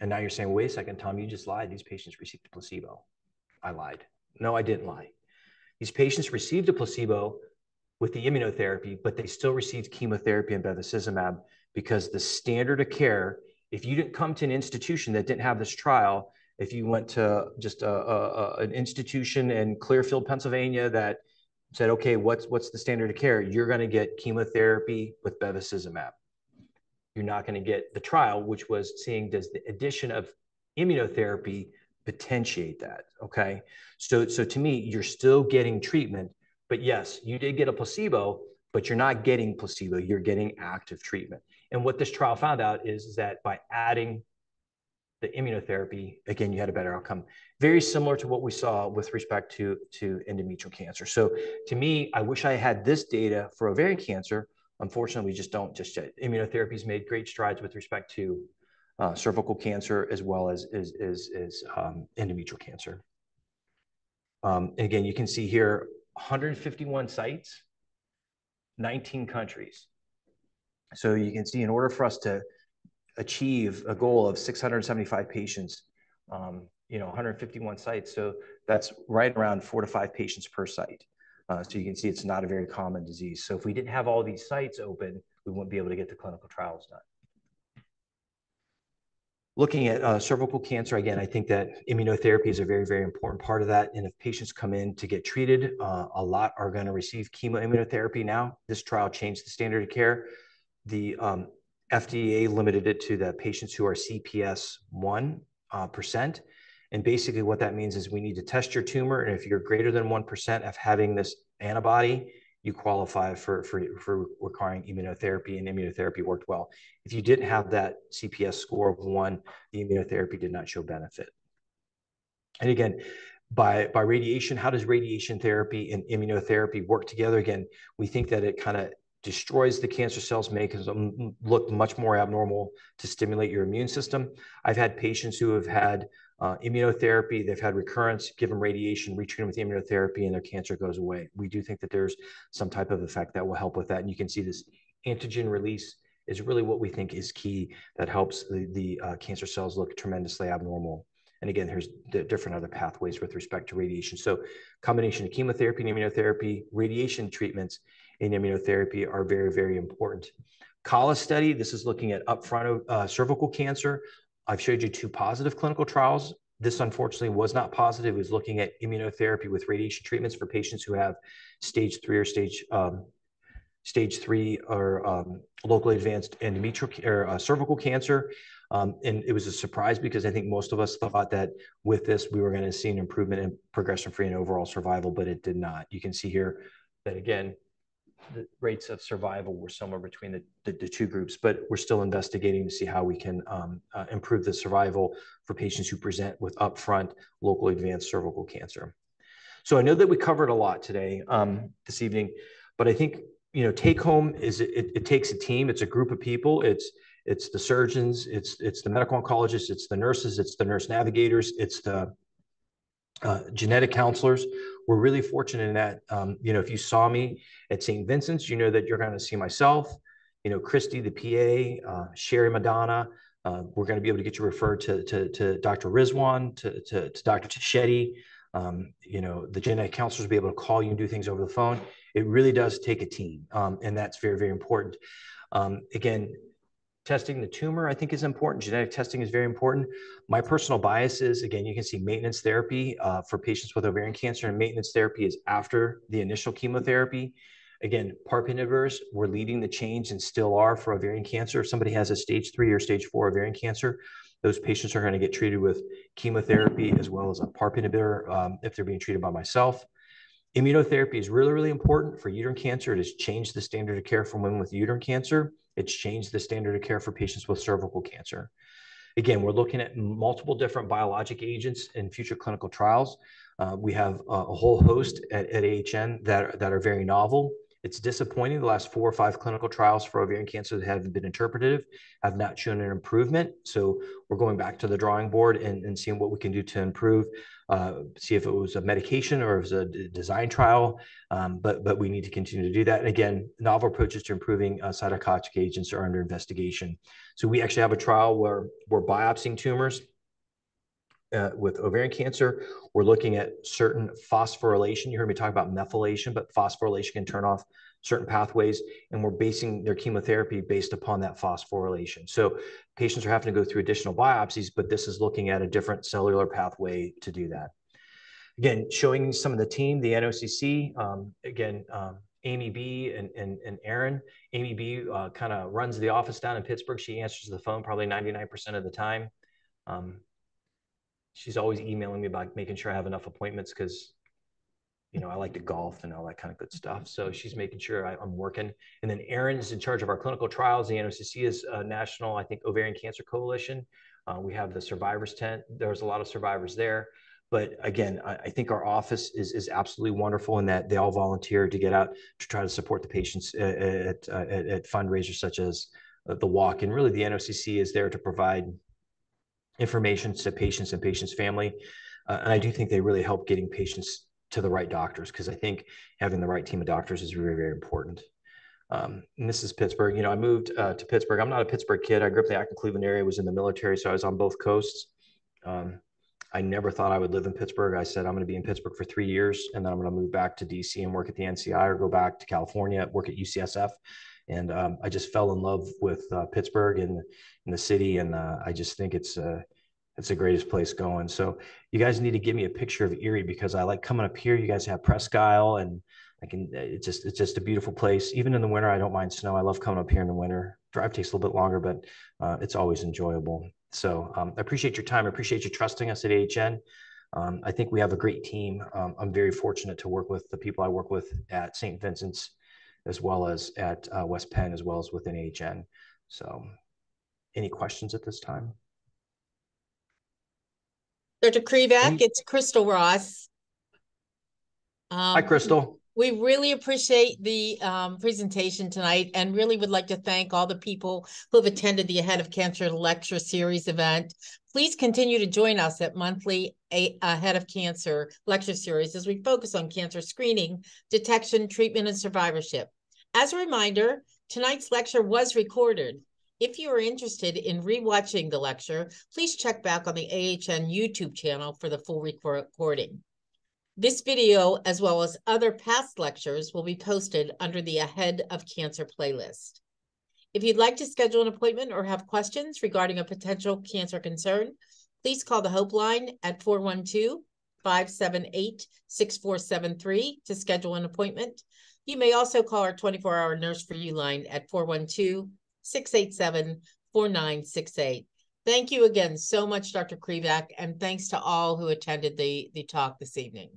And now you're saying, wait a second, Tom, you just lied. These patients received a placebo. I lied. No, I didn't lie. These patients received a placebo with the immunotherapy, but they still received chemotherapy and bevacizumab because the standard of care, if you didn't come to an institution that didn't have this trial, if you went to just a, a, an institution in Clearfield, Pennsylvania that said, okay, what's, what's the standard of care? You're going to get chemotherapy with bevacizumab you're not going to get the trial, which was seeing does the addition of immunotherapy potentiate that. Okay. So, so to me, you're still getting treatment, but yes, you did get a placebo, but you're not getting placebo, you're getting active treatment. And what this trial found out is, is that by adding the immunotherapy, again, you had a better outcome. Very similar to what we saw with respect to, to endometrial cancer. So to me, I wish I had this data for ovarian cancer Unfortunately, we just don't just yet. Immunotherapy has made great strides with respect to uh, cervical cancer as well as, as um, endometrial cancer. Um, again, you can see here 151 sites, 19 countries. So you can see in order for us to achieve a goal of 675 patients, um, you know, 151 sites. So that's right around four to five patients per site. Uh, so you can see it's not a very common disease. So if we didn't have all these sites open, we wouldn't be able to get the clinical trials done. Looking at uh, cervical cancer, again, I think that immunotherapy is a very, very important part of that. And if patients come in to get treated, uh, a lot are going to receive chemoimmunotherapy now. This trial changed the standard of care. The um, FDA limited it to the patients who are CPS 1%. And basically, what that means is we need to test your tumor. And if you're greater than 1% of having this antibody, you qualify for, for, for requiring immunotherapy, and immunotherapy worked well. If you didn't have that CPS score of one, the immunotherapy did not show benefit. And again, by, by radiation, how does radiation therapy and immunotherapy work together? Again, we think that it kind of destroys the cancer cells, makes them look much more abnormal to stimulate your immune system. I've had patients who have had uh, immunotherapy, they've had recurrence, give them radiation, retreat them with immunotherapy, and their cancer goes away. We do think that there's some type of effect that will help with that. And you can see this antigen release is really what we think is key that helps the, the uh, cancer cells look tremendously abnormal. And again, there's different other pathways with respect to radiation. So combination of chemotherapy and immunotherapy, radiation treatments and immunotherapy are very, very important. CALLA study, this is looking at upfront uh, cervical cancer. I've showed you two positive clinical trials. This unfortunately was not positive. It was looking at immunotherapy with radiation treatments for patients who have stage three or stage um, stage three or um, locally advanced endometrial or uh, cervical cancer. Um, and it was a surprise because I think most of us thought that with this, we were going to see an improvement in progression-free and overall survival, but it did not. You can see here that again, the rates of survival were somewhere between the, the, the, two groups, but we're still investigating to see how we can um, uh, improve the survival for patients who present with upfront local advanced cervical cancer. So I know that we covered a lot today, um, this evening, but I think, you know, take home is it, it takes a team, it's a group of people, it's it's the surgeons, it's it's the medical oncologists, it's the nurses, it's the nurse navigators, it's the uh, genetic counselors. We're really fortunate in that, um, you know, if you saw me at St. Vincent's, you know that you're going to see myself, you know, Christy, the PA, uh, Sherry Madonna. Uh, we're going to be able to get you referred to, to, to Dr. Rizwan, to, to, to Dr. Tashetti. Um, you know, the genetic counselors will be able to call you and do things over the phone. It really does take a team, um, and that's very, very important. Um, again, testing the tumor, I think is important. Genetic testing is very important. My personal bias is, again, you can see maintenance therapy uh, for patients with ovarian cancer and maintenance therapy is after the initial chemotherapy. Again, PARP inhibitors were leading the change and still are for ovarian cancer. If somebody has a stage three or stage four ovarian cancer, those patients are going to get treated with chemotherapy as well as a PARP inhibitor um, if they're being treated by myself. Immunotherapy is really, really important for uterine cancer. It has changed the standard of care for women with uterine cancer. It's changed the standard of care for patients with cervical cancer. Again, we're looking at multiple different biologic agents in future clinical trials. Uh, we have a, a, whole host at, at AHN that, that are very novel. It's disappointing the last four or five clinical trials for ovarian cancer that have been interpretative have not shown an improvement. So we're going back to the drawing board and, and seeing what we can do to improve, uh, see if it was a medication or it was a design trial. Um, but, but we need to continue to do that. And again, novel approaches to improving uh, cytotoxic agents are under investigation. So we actually have a trial where we're biopsying tumors uh, with ovarian cancer, we're looking at certain phosphorylation. You heard me talk about methylation, but phosphorylation can turn off certain pathways, and we're basing their chemotherapy based upon that phosphorylation. So patients are having to go through additional biopsies, but this is looking at a different cellular pathway to do that. Again, showing some of the team, the NOCC, um, again, um, Amy B and, and, and Aaron. Amy B uh, kind of runs the office down in Pittsburgh. She answers the phone probably 99% of the time. Um, she's always emailing me about making sure I have enough appointments because you know, I like to golf and all that kind of good stuff. So she's making sure I, am working. And then Erin's in charge of our clinical trials. The NOCC is a national, I think, ovarian cancer coalition. Uh, we have the survivors tent. There's a lot of survivors there. But again, I, I, think our office is, is absolutely wonderful in that they all volunteer to get out to try to support the patients at, at, at, at fundraisers such as uh, the walk. And really the NOCC is there to provide information to patients and patients' family. Uh, and I do think they really help getting patients to the right doctors because I think having the right team of doctors is very, very important. Um, and this is Pittsburgh. You know, I moved uh, to Pittsburgh. I'm not a Pittsburgh kid. I grew up in the Akron Cleveland area, was in the military, so I was on both coasts. Um, I never thought I would live in Pittsburgh. I said I'm going to be in Pittsburgh for three years, and then I'm going to move back to DC and work at the NCI, or go back to California, work at UCSF, And um, I just fell in love with uh, Pittsburgh and, and the city. And uh, I just think it's, uh, it's the greatest place going. So you guys need to give me a picture of Erie because I like coming up here. You guys have Presque Isle and I can, it's just, it's just a beautiful place. Even in the winter, I don't mind snow. I love coming up here in the winter. Drive takes a little bit longer, but uh, it's always enjoyable. So um, I appreciate your time. I appreciate you trusting us at AHN. Um, I think we have a great team. Um, I'm very fortunate to work with the people I work with at St. Vincent's, as well as at uh, West Penn, as well as within AHN. So, any questions at this time? Dr. Krivak, it's Crystal Ross. Um, Hi, Crystal. We really appreciate the um, presentation tonight and really would like to thank all the people who have attended the Ahead of Cancer Lecture Series event. Please continue to join us at monthly Ahead of Cancer Lecture Series as we focus on cancer screening, detection, treatment, and survivorship. As a reminder, tonight's lecture was recorded. If you are interested in rewatching the lecture, please check back on the AHN YouTube channel for the full recording. This video, as well as other past lectures, will be posted under the Ahead of Cancer playlist. If you'd like to schedule an appointment or have questions regarding a potential cancer concern, please call the Hope Line at 412 578 6473 to schedule an appointment. You may also call our 24 hour Nurse for You line at 412 687 4968. Thank you again so much, Dr. Krivak, and thanks to all who attended the, the talk this evening.